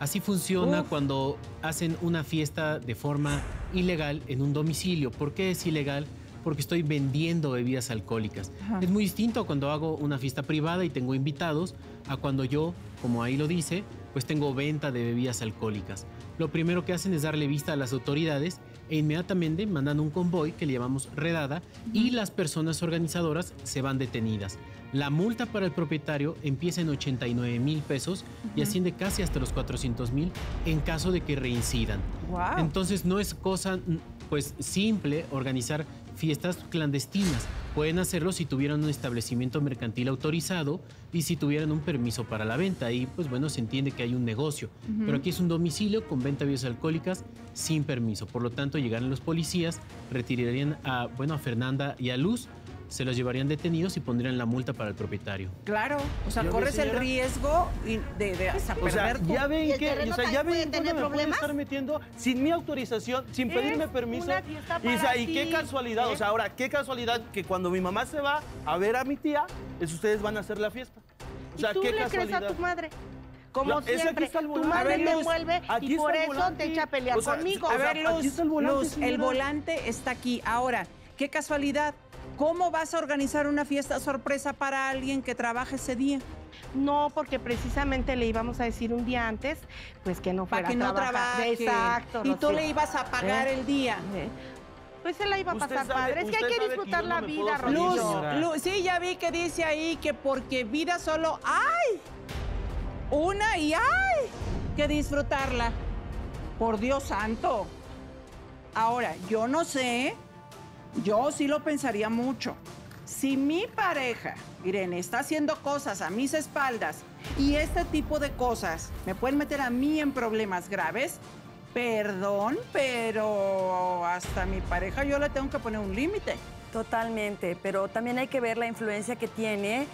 Así funciona Uf. cuando hacen una fiesta de forma ilegal en un domicilio. ¿Por qué es ilegal? Porque estoy vendiendo bebidas alcohólicas. Ajá. Es muy distinto cuando hago una fiesta privada y tengo invitados, a cuando yo, como ahí lo dice, pues tengo venta de bebidas alcohólicas. Lo primero que hacen es darle vista a las autoridades e inmediatamente mandan un convoy que le llamamos redada y las personas organizadoras se van detenidas. La multa para el propietario empieza en 89 mil pesos y asciende casi hasta los 400 mil en caso de que reincidan. Wow. Entonces no es cosa mm, pues simple organizar fiestas clandestinas. Pueden hacerlo si tuvieran un establecimiento mercantil autorizado y si tuvieran un permiso para la venta. Ahí, pues bueno, se entiende que hay un negocio. Pero aquí es un domicilio con venta de bebidas alcohólicas sin permiso. Por lo tanto, llegarían los policías, retirarían a, bueno, a Fernanda y a Luz, se los llevarían detenidos y pondrían la multa para el propietario. Claro, o sea, ¿Ya ve, corres el riesgo y de, de hasta O sea, perder ya ¿Y ven que, o sea, ya ven dónde me pueden estar metiendo sin mi autorización, sin pedirme permiso. Y, o sea, para y qué casualidad, o sea, ahora, qué casualidad que cuando mi mamá se va a ver a mi tía, es ustedes van a hacer la fiesta. O sea, y tú qué le crees casualidad. a tu madre. Como La- siempre, tu madre ver, te envuelve aquí y por eso volante. te echa a pelear O sea, conmigo. A ver, Luz, está el volante, Luz, el volante está aquí. Ahora, qué casualidad. ¿Cómo vas a organizar una fiesta sorpresa para alguien que trabaja ese día? No, porque precisamente le íbamos a decir un día antes, pues que no fuera Para que no trabaje. Exacto. Y tú le ibas a pagar ¿Eh? el día. ¿Eh? Pues se la iba a pasar sabe- padre. Es que hay que disfrutar la no vida. Luz. Luz, sí, ya vi que dice ahí que porque vida solo hay una y hay que disfrutarla. Por Dios santo. Ahora, yo no sé, yo sí lo pensaría mucho. Si mi pareja, Irene, está haciendo cosas a mis espaldas y este tipo de cosas me pueden meter a mí en problemas graves, perdón, pero hasta mi pareja yo le tengo que poner un límite. Totalmente, pero también hay que ver la influencia que tiene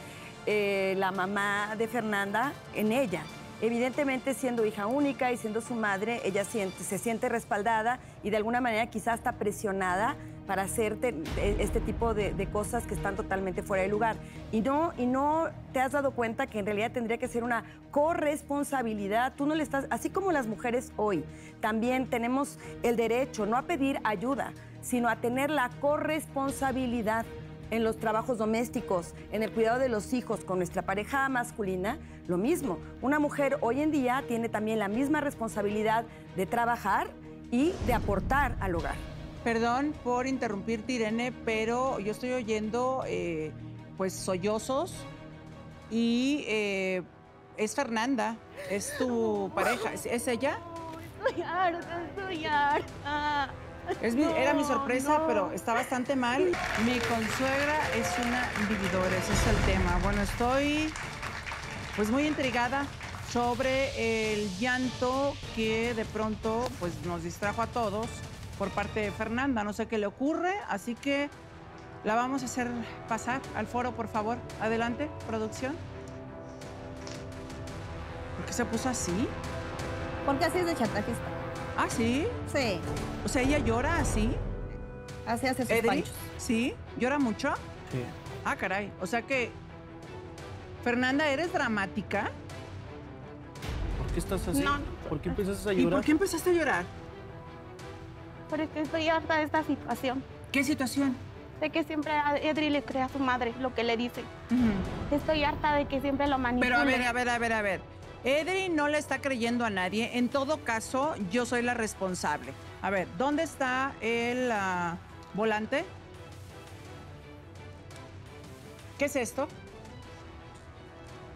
eh, la mamá de Fernanda en ella. Evidentemente, siendo hija única y siendo su madre, ella se siente respaldada y de alguna manera quizás está presionada para hacerte eh, este tipo de, de cosas que están totalmente fuera de lugar. Y no, y no te has dado cuenta que en realidad tendría que ser una corresponsabilidad. Tú no le estás, así como las mujeres hoy, también tenemos el derecho no a pedir ayuda, sino a tener la corresponsabilidad en los trabajos domésticos, en el cuidado de los hijos con nuestra pareja masculina, lo mismo. Una mujer hoy en día tiene también la misma responsabilidad de trabajar y de aportar al hogar. Perdón por interrumpirte, Irene, pero yo estoy oyendo eh, pues sollozos y eh, es Fernanda, es tu pareja, ¿es, es ella? Estoy harta, estoy harta. Es mi- era mi sorpresa, no. pero está bastante mal. Mi consuegra es una vividora, ese es el tema. Bueno, estoy pues muy intrigada sobre el llanto que de pronto pues nos distrajo a todos por parte de Fernanda. No sé qué le ocurre, así que la vamos a hacer pasar al foro, por favor. Adelante, producción. ¿Por qué se puso así? Porque así es de chantajista. Ah, sí. Sí. O sea, ella llora así. Así hace sus Edri, panchos. ¿sí? ¿Llora mucho? Sí. Ah, caray. O sea que. Fernanda, ¿eres dramática? ¿Por qué estás así? No, no. ¿Por qué empezaste a ¿Y llorar? por qué empezaste a llorar? Porque estoy harta de esta situación. ¿Qué situación? De que siempre a Edri le crea a su madre lo que le dice. Estoy harta de que siempre lo manipule. Pero a ver, a ver, a ver, a ver. Edri no le está creyendo a nadie. En todo caso, yo soy la responsable. A ver, ¿dónde está el ah, volante? ¿Qué es esto?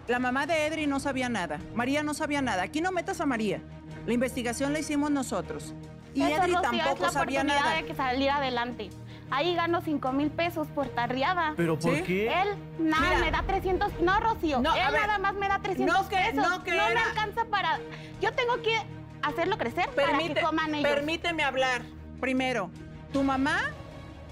La mamá de Edri no sabía nada. María no sabía nada. Aquí no metas a María. La investigación la hicimos nosotros. Y Eso, Edri Rocío, tampoco es la sabía oportunidad nada. de que salir adelante. Ahí gano 5 mil pesos por tarriada. ¿Pero por ¿Sí? qué? Él nada Mira. me da 300. No, Rocío. No, a él ver. nada más me da 300 No que- pesos. no que me era- alcanza para. Yo tengo que hacerlo crecer para que coman ellos. permíteme hablar. Primero, tu mamá,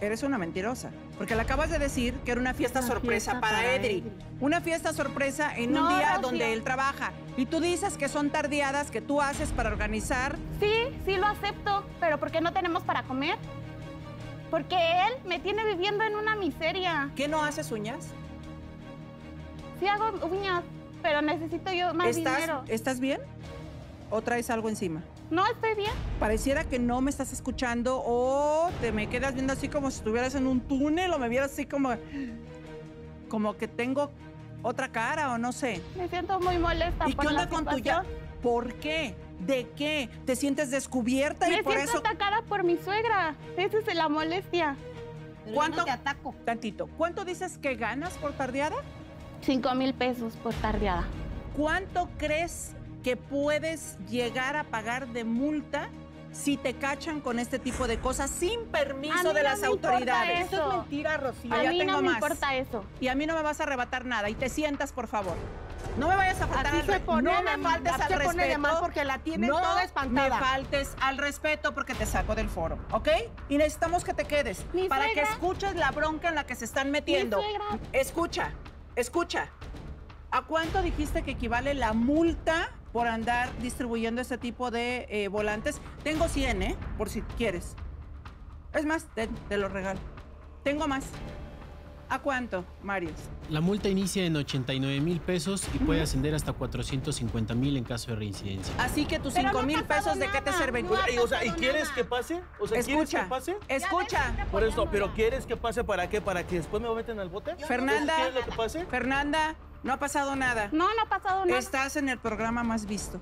eres una mentirosa. Porque le acabas de decir que era una fiesta Una sorpresa fiesta para, para Edri. Edri. Una fiesta sorpresa en No, un día donde él trabaja. Y tú dices que son tardeadas que tú haces para organizar. Sí, sí lo acepto, pero ¿por qué no tenemos para comer? Porque él me tiene viviendo en una miseria. ¿Qué no haces uñas? Sí hago uñas, pero necesito yo más ¿Estás, dinero. ¿Estás bien? ¿O traes algo encima? No, estoy bien. Pareciera que no me estás escuchando o te me quedas viendo así como si estuvieras en un túnel o me vieras así como, como que tengo otra cara o no sé. Me siento muy molesta ¿Y por qué onda la con tu ya? situación. ¿Por qué? ¿De qué? ¿Te sientes descubierta y Me por siento eso atacada por mi suegra. Esa es la molestia. ¿Cuánto? te ataco. tantito? ¿Cuánto dices que ganas por tardeada? Cinco mil pesos por tardeada. ¿Cuánto crees que puedes llegar a pagar de multa si te cachan con este tipo de cosas sin permiso de no las autoridades? eso. Eso es mentira, Rocío. A Allá mí tengo no me más. importa eso. Y a mí no me vas a arrebatar nada y te sientas, por favor. No me vayas a faltar al se re- pone no me faltes al respeto. porque la tienes no toda espantada. me faltes al respeto porque te saco del foro, ¿ok? Y necesitamos que te quedes Mi para que escuches la bronca en la que se están metiendo. suegra. Escucha, escucha. ¿A cuánto dijiste que equivale la multa por andar distribuyendo este tipo de eh, volantes? Tengo 100, ¿eh? Por si quieres. Es más, te, te lo regalo. Tengo más. ¿A cuánto, Marius? La multa inicia en 89 mil pesos y puede ascender hasta 450 mil en caso de reincidencia. Así que tus Pero 5 no ha mil pesos, ¿de qué te sirven? no Y, o sea, ¿y quieres nada. que pase? O sea, ¿quieres Escucha, que pase? escucha. Por eso, pero ¿quieres que pase para qué? ¿Para que después me meten al bote? Fernanda. ¿Quieres lo que pase? Fernanda, no ha pasado nada. No, no ha pasado nada. Estás en el programa más visto.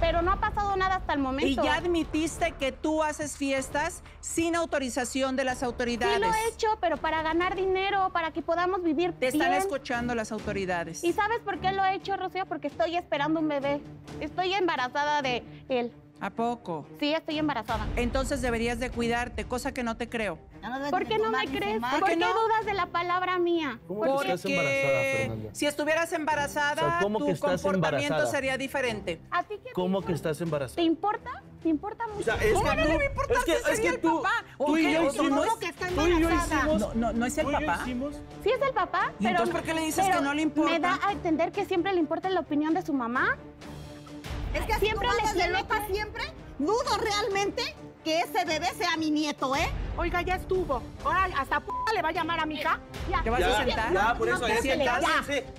Pero no ha pasado nada hasta el momento. Y ya admitiste que tú haces fiestas sin autorización de las autoridades. Sí lo he hecho, pero para ganar dinero, para que podamos vivir Te están escuchando las autoridades. ¿Y sabes por qué lo he hecho, Rocío? Porque estoy esperando un bebé. Estoy embarazada de él. ¿A poco? Sí, estoy embarazada. Entonces deberías de cuidarte, cosa que no te creo. ¿Por qué no me crees? ¿Por, qué qué no? dudas de la palabra mía? ¿Cómo que Porque estás embarazada, Fernanda? si estuvieras embarazada, O sea, ¿cómo tu que estás comportamiento embarazada? sería diferente. ¿A ti qué te ¿Cómo que estás ¿Te embarazada? importa? ¿Te importa mucho? O sea, es ¿Cómo que no tú, le es que, si es que el tú, papá? tú y yo ¿cómo hicimos, que está tú y yo embarazada? hicimos, No, no, no es el tú y yo papá. hicimos, Sí es el papá, ¿Y pero... entonces por qué le dices que no le importa? ¿Me da a entender que siempre le importa la opinión de su mamá? Es que así Siempre como le loca que- siempre, dudo realmente que ese bebé sea mi nieto, ¿eh? Oiga, ya estuvo. Ahora hasta p le va a llamar a mi hija. Ya. ¿Te vas a ya, sentar? ya, por eso, ¿Te ya, sientas?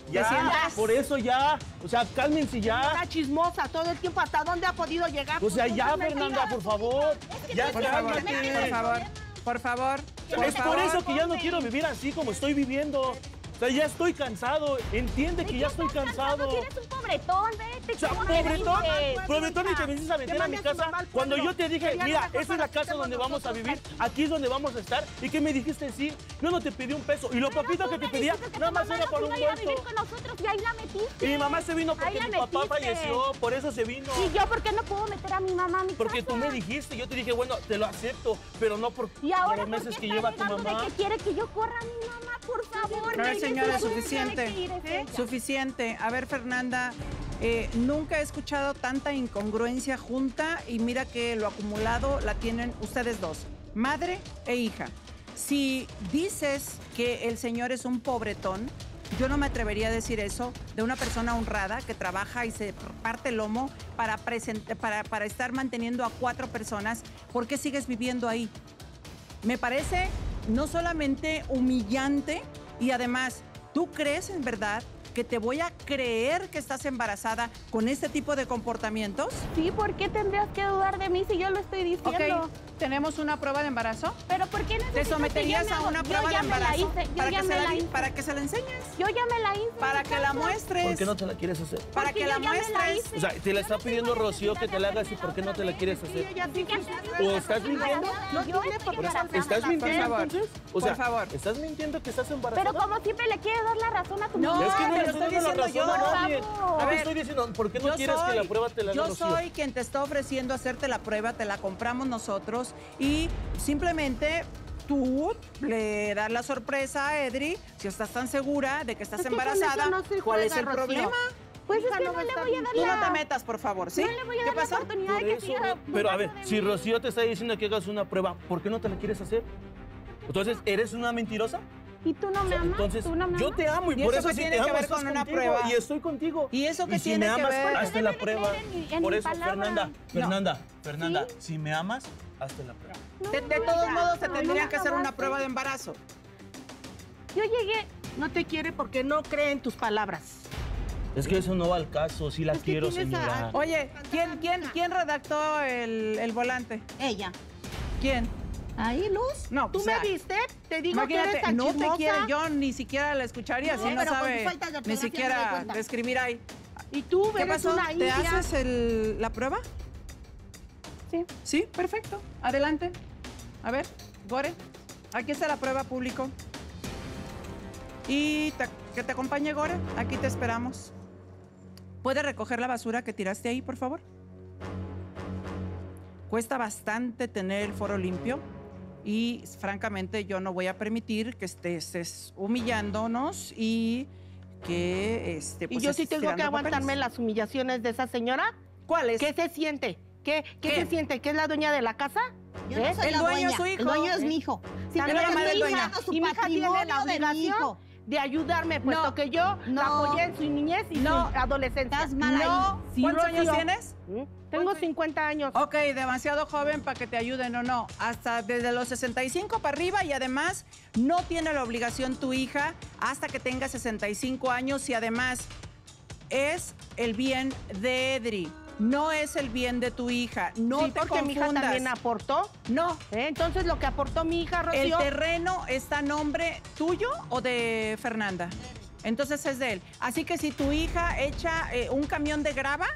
ya, sientas? por eso ya, o sea, cálmense ya, Está chismosa todo el tiempo. ¿Hasta dónde ha podido llegar? o sea, Pues, ya, no Fernanda, por favor, ya, Por favor, por favor, por favor. Por es favor. por eso que ya no quiero vivir así como estoy viviendo. O sea, ya estoy cansado. Entiende que ya estoy cansado. Tienes un pobretón, vete. O sea, ¿cómo le pobretón, pobretón y te viniste a meter a mi casa cuando yo te dije, mira, esa es la casa donde vamos a vivir, aquí es donde vamos a estar. ¿Y qué me dijiste? Sí, yo no te pedí un peso. Y lo poquito que te pedía, nada más era por un iba a vivir vuelto. con nosotros y ahí la metiste. Y mi mamá se vino porque mi papá falleció, por eso se vino. ¿Y yo por qué no puedo meter a mi mamá a mi Porque tú me dijiste, yo te dije, bueno, te lo acepto, pero no por, Y por ahora, los ¿por meses qué que lleva tu mamá. de que quiere que yo corra a mi mamá? Por favor, A ver, señora, suficiente. ella. Suficiente. A ver, Fernanda, eh, nunca he escuchado tanta incongruencia junta y mira que lo acumulado la tienen ustedes dos, madre e hija. Si dices que el señor es un pobretón, yo no me atrevería a decir eso de una persona honrada que trabaja y se parte el lomo para, para, para estar manteniendo a cuatro personas. ¿Por qué sigues viviendo ahí? Me parece no solamente humillante y además, ¿tú crees en verdad que te voy a creer que estás embarazada con este tipo de comportamientos? Sí, ¿por qué tendrías que dudar de mí si yo lo estoy diciendo? ¿Tenemos una prueba de embarazo? Pero ¿por qué necesitas ¿Te someterías que yo a una prueba yo de la embarazo hice, yo para, ya que me se la, la hice. para que se la enseñes? Yo ya me la hice. Para que la muestres. ¿Por qué no te la quieres hacer? Para que la la muestres. hice. O sea, te la está pidiendo Rocío que te la hagas y ¿por qué no te la quieres hacer? ¿O estás mintiendo? No por ¿Estás mintiendo entonces? O por sea, favor. ¿estás mintiendo que estás embarazada? Pero como siempre le quieres dar la razón a tu No, mamá. es que no te le estoy dando la diciendo razón yo. a nadie. Bravo. Yo A te ver, estoy diciendo, ¿por qué no quieres que la prueba te la haga yo soy quien te está ofreciendo hacerte la prueba, te la compramos nosotros y simplemente tú le das la sorpresa a Edri, si estás tan segura de que estás Es que con embarazada, no ¿cuál es el Rocío. problema? Pues es Hija, que no le voy a dar la... no te metas, por favor, ¿sí? No le voy a ¿Qué dar la pasó? oportunidad Por de que eso, siga pero a ver, si mí. Rocío te está diciendo que hagas una prueba, ¿por qué no te la quieres hacer? Entonces, ¿eres una mentirosa? ¿Y tú no me amas? entonces, ¿Tú no me yo amas? te amo y, ¿Y por eso eso tiene te que amo, estás con una prueba? y estoy contigo. ¿Y eso qué si tiene me que amas, ver? hazte la prueba. en en por eso, palabra. Fernanda, Fernanda, Fernanda, ¿Sí? si me amas, hazte la prueba. No, De, de no, todos modos, te No, tendrían no que hacer una prueba de embarazo. Yo llegué... No te quiere porque no cree en tus palabras. Es que eso no va al caso, sí la Es que quiero, tienes a- señora. Oye, ¿quién, quién, quién redactó el, el volante? Ella. ¿Quién? Ahí, Luz. No, ¿Tú o sea, me viste? Te digo que eres tan no te chismosa. quiere, yo ni siquiera la escucharía, No, si no sabe ni siquiera escribir ahí. Y tú ¿Qué pasó? una ¿Te india. haces el- la prueba? Sí. Sí, perfecto. Adelante. A ver, Gore, aquí está la prueba público. Y te- que te acompañe Gore, aquí te esperamos. ¿Puede recoger la basura que tiraste ahí, por favor? Cuesta bastante tener el foro limpio y francamente yo no voy a permitir que estés, humillándonos y que este Y pues, yo sí tengo que aguantarme papeles. las humillaciones de esa señora. ¿Cuáles? ¿Qué se siente? ¿Qué, qué, ¿Qué? se siente? ¿Que es la dueña de la casa? Yo ¿Eh? no soy El la dueño dueña. es su hijo. El dueño es ¿Eh? mi hijo. Sí, También pero la madre dueña. su Y mi hija tiene la obligación de ayudarme, puesto No. que yo la No. apoyé en su niñez y No. su adolescencia. Estás mal ahí. Sí, ¿cuántos años tienes? ¿Mm? Tengo 50 años. Ok, demasiado joven para que te ayuden o no. Hasta desde los 65 para arriba y además no tiene la obligación tu hija hasta que tenga 65 años y además es el bien de Edri. No es el bien de tu hija. No sí, te porque mi hija también aportó. No, ¿eh? Entonces, lo que aportó mi hija, el Rocío... terreno está a nombre tuyo o de Fernanda. Entonces es de él. Así que si tu hija echa eh, un camión de grava,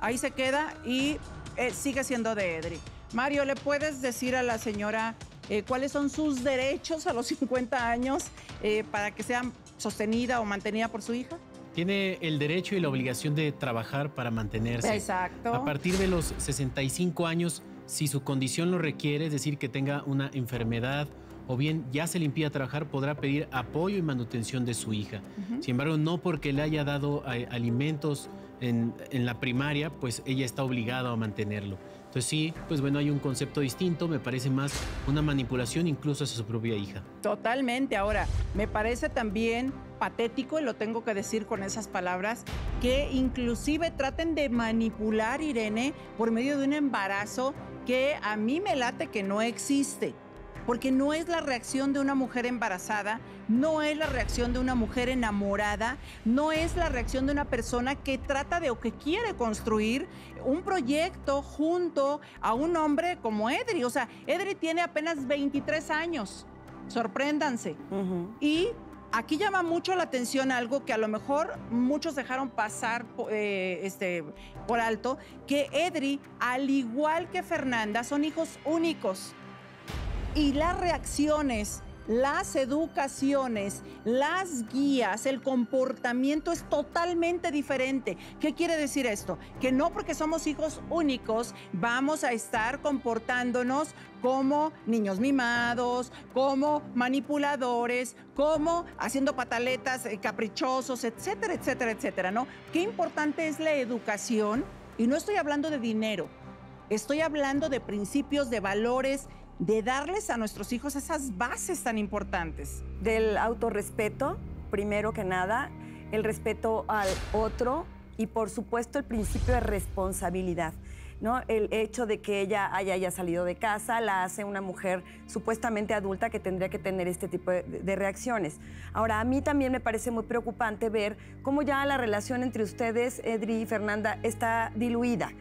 ahí se queda y eh, sigue siendo de Edri. Mario, ¿le puedes decir a la señora eh, cuáles son sus derechos a los 50 años eh, para que sea sostenida o mantenida por su hija? Tiene el derecho y la obligación de trabajar para mantenerse. Exacto. A partir de los 65 años, si su condición lo requiere, es decir, que tenga una enfermedad o bien ya se le impida trabajar, podrá pedir apoyo y manutención de su hija. Sin embargo, no porque le haya dado alimentos en, en la primaria, pues ella está obligada a mantenerlo. Entonces sí, pues bueno, hay un concepto distinto, me parece más una manipulación incluso hacia su propia hija. Totalmente. Ahora, me parece también patético, y lo tengo que decir con esas palabras, que inclusive traten de manipular, Irene, por medio de un embarazo que a mí me late que no existe. Porque no es la reacción de una mujer embarazada, no es la reacción de una mujer enamorada, no es la reacción de una persona que trata de o que quiere construir un proyecto junto a un hombre como Edri. O sea, Edri tiene apenas 23 años, sorpréndanse. Y aquí llama mucho la atención algo que a lo mejor muchos dejaron pasar eh, este, por alto, que Edri, al igual que Fernanda, son hijos únicos. Y las reacciones las educaciones, las guías, el comportamiento es totalmente diferente. ¿Qué quiere decir esto? Que no porque somos hijos únicos vamos a estar comportándonos como niños mimados, como manipuladores, como haciendo pataletas eh, caprichosos, etcétera, etcétera, etcétera, ¿no? Qué importante es la educación y no estoy hablando de dinero. Estoy hablando de principios, de valores, de darles a nuestros hijos esas bases tan importantes. Del autorrespeto, primero que nada, el respeto al otro y por supuesto el principio de responsabilidad. ¿No? El hecho de que ella haya, haya, salido de casa la hace una mujer supuestamente adulta que tendría que tener este tipo de, reacciones. Ahora, a mí también me parece muy preocupante ver cómo ya la relación entre ustedes, Edri y Fernanda, está diluida.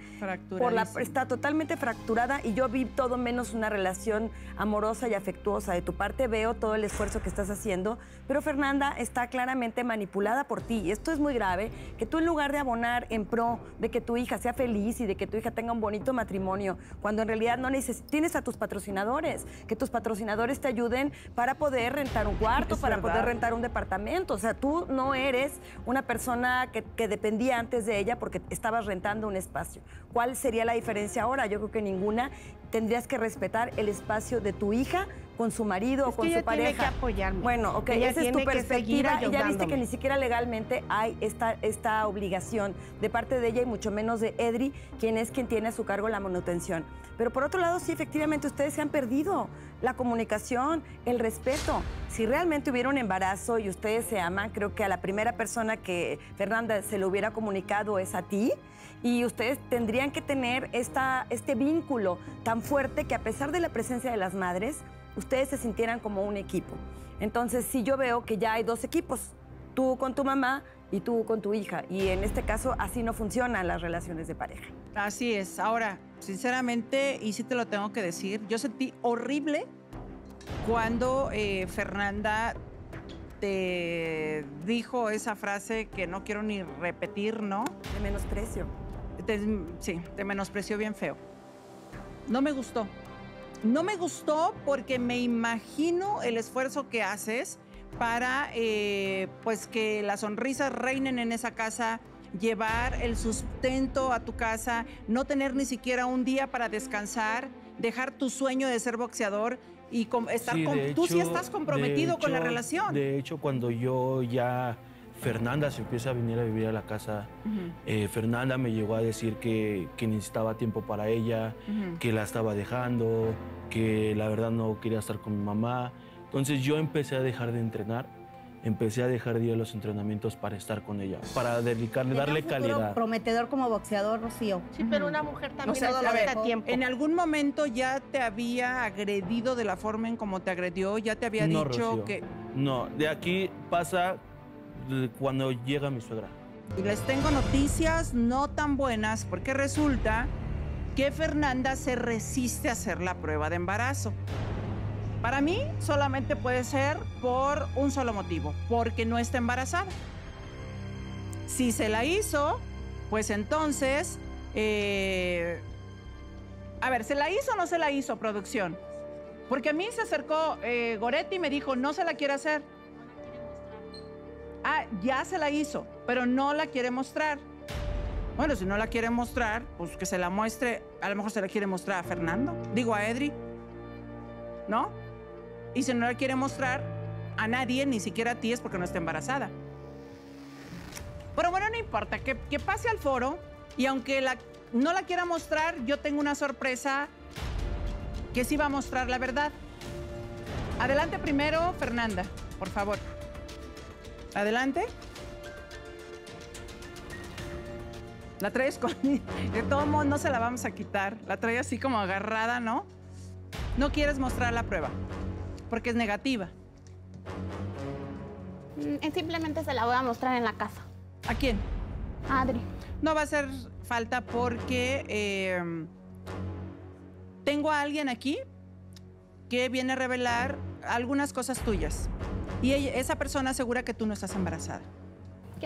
Por la, está totalmente fracturada y yo vi todo menos una relación amorosa y afectuosa. De tu parte veo todo el esfuerzo que estás haciendo, pero Fernanda está claramente manipulada por ti. Esto es muy grave, que tú en lugar de abonar en pro de que tu hija sea feliz y de que tu hija tenga un bonito matrimonio, cuando en realidad no necesitas, tienes a tus patrocinadores, que tus patrocinadores te ayuden para poder rentar un cuarto, para poder rentar un departamento. O sea, tú no eres una persona que, que dependía antes de ella porque estabas rentando un espacio. ¿Cuál sería la diferencia ahora? Yo creo que ninguna. Tendrías que respetar el espacio de tu hija con su marido o con su pareja. Tiene que apoyarme. Bueno, ok, esa es tu perspectiva. Y ya viste que ni siquiera legalmente hay esta, esta obligación de parte de ella y mucho menos de Edri, quien es quien tiene a su cargo la manutención. Pero por otro lado, sí, efectivamente, ustedes se han perdido la comunicación, el respeto. Si realmente hubiera un embarazo y ustedes se aman, creo que a la primera persona que Fernanda se lo hubiera comunicado es a ti. Y ustedes tendrían que tener esta, este vínculo tan fuerte que a pesar de la presencia de las madres, ustedes se sintieran como un equipo. Entonces, sí yo veo que ya hay dos equipos, tú con tu mamá y tú con tu hija. Y en este caso, así no funcionan las relaciones de pareja. Así es. Ahora, sinceramente, y sí te lo tengo que decir, yo sentí horrible cuando eh, Fernanda te dijo esa frase que no quiero ni repetir, ¿no? De menosprecio. Sí, te menospreció bien feo. No me gustó. No me gustó porque me imagino el esfuerzo que haces para eh, pues que las sonrisas reinen en esa casa, llevar el sustento a tu casa, no tener ni siquiera un día para descansar, dejar tu sueño de ser boxeador y estar tú sí estás comprometido con la relación. De hecho, cuando yo ya Fernanda se empieza a venir a vivir a la casa. Eh, Fernanda me llegó a decir que, necesitaba tiempo para ella, que la estaba dejando, que la verdad no quería estar con mi mamá. Entonces yo empecé a dejar de entrenar, empecé a dejar de ir a los entrenamientos para estar con ella, para dedicarle, darle calidad. prometedor como boxeador, Rocío. Sí, pero una mujer también o tiempo. ¿En algún momento ya te había agredido de la forma en como te agredió? ¿Ya te había dicho que...? No, de aquí pasa cuando llega mi suegra. Y les tengo noticias no tan buenas porque resulta que Fernanda se resiste a hacer la prueba de embarazo. Para mí solamente puede ser por un solo motivo, porque no está embarazada. Si se la hizo, pues entonces... Eh, a ver, ¿se la hizo o no se la hizo producción? Porque a mí se acercó eh, Goretti y me dijo, no se la quiere hacer. Ah, ya se la hizo, pero no la quiere mostrar. Bueno, si no la quiere mostrar, pues que se la muestre. A lo mejor se la quiere mostrar a Fernando, digo a Edri. ¿No? Y si no la quiere mostrar a nadie, ni siquiera a ti, es porque no está embarazada. Pero bueno, no importa, que, pase al foro y aunque la, no la quiera mostrar, yo tengo una sorpresa que sí va a mostrar la verdad. Adelante primero, Fernanda, por favor. Adelante. La traes con... De todo modo, no se la vamos a quitar. La trae así como agarrada, ¿no? No quieres mostrar la prueba. porque es negativa. Mm, Simplemente se la voy a mostrar en la casa. ¿A quién? A Adri. No va a hacer falta porque eh, tengo a alguien aquí que viene a revelar algunas cosas tuyas. Y ella- esa persona asegura que tú no estás embarazada.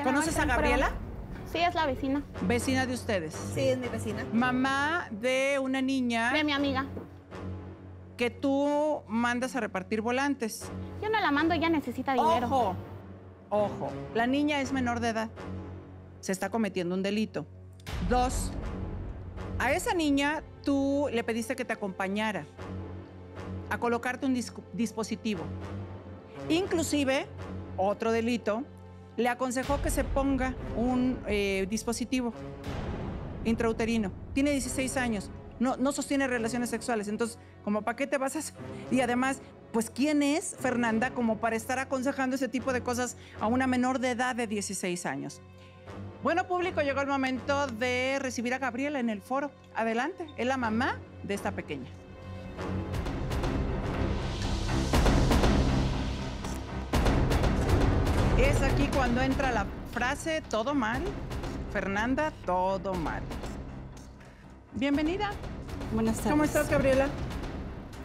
¿Conoces a Gabriela? Sí, es la vecina. Vecina de ustedes. Sí, es mi vecina. Mamá de una niña De mi amiga. que tú mandas a repartir volantes. Yo no la mando, ella necesita dinero. Ojo, ojo, la niña es menor de edad. Se está cometiendo un delito. Dos, a esa niña tú le pediste que te acompañara a colocarte un dispositivo. Inclusive, otro delito, le aconsejó que se ponga un eh, dispositivo intrauterino. Tiene 16 años. No, no sostiene relaciones sexuales. Entonces, como para qué te vas a hacer? Y además, pues, ¿quién es Fernanda como para estar aconsejando ese tipo de cosas a una menor de edad de 16 años? Bueno, público, llegó el momento de recibir a Gabriela en el foro. Adelante, es la mamá de esta pequeña. Es aquí cuando entra la frase todo mal. Fernanda, todo mal. Bienvenida. Buenas tardes. ¿Cómo estás, Gabriela?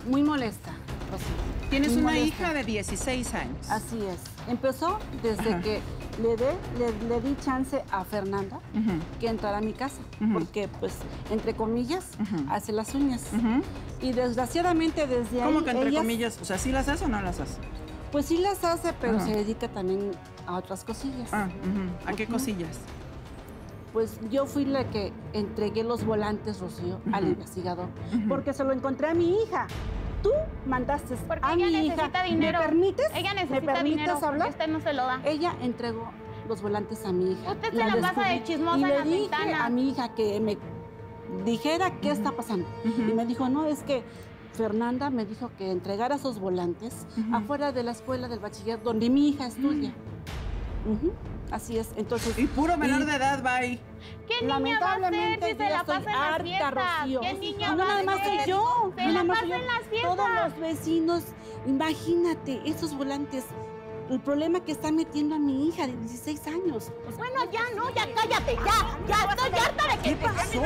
Muy molesta, Rosy. Tienes Muy una molesta. hija de 16 años. Así es. Empezó desde Ajá. que le, de- le, le di chance a Fernanda que entrara a mi casa, porque, pues, entre comillas, hace las uñas. Y desgraciadamente desde ahí... ¿Cómo que entre ellas, comillas? O sea, ¿sí las hace o no las hace? Pues sí las hace, pero Ajá. se dedica también a otras cosillas. Ah. ¿A qué cosillas? Pues yo fui la que entregué los volantes, Rocío, al investigador, porque se lo encontré a mi hija. Tú mandaste Porque a ella mi necesita hija. dinero. ¿Me permites? Ella ¿Me necesita permites dinero. hablar? Usted no se lo da. Ella entregó los volantes a mi hija. Usted se la pasa de chismosa y en le dije ventanas. a mi hija que me dijera qué está pasando. Y me dijo, no, es que Fernanda me dijo que entregara esos volantes afuera de la escuela del bachiller donde mi hija estudia. Ujú, Así es. Entonces, Y puro menor y- de edad va ahí. ¿Qué niña va a hacer Lamentablemente, si se la estoy pasa en las harta, fiestas? Rocío. ¿Qué niña no va a nada más soy yo. Se no la pasa en yo. las fiestas. Todos los vecinos, imagínate, esos volantes, el problema que está metiendo a mi hija de 16 años. Bueno, ya no, ya cállate, ya, ya estoy harta de que ¿Qué pasó?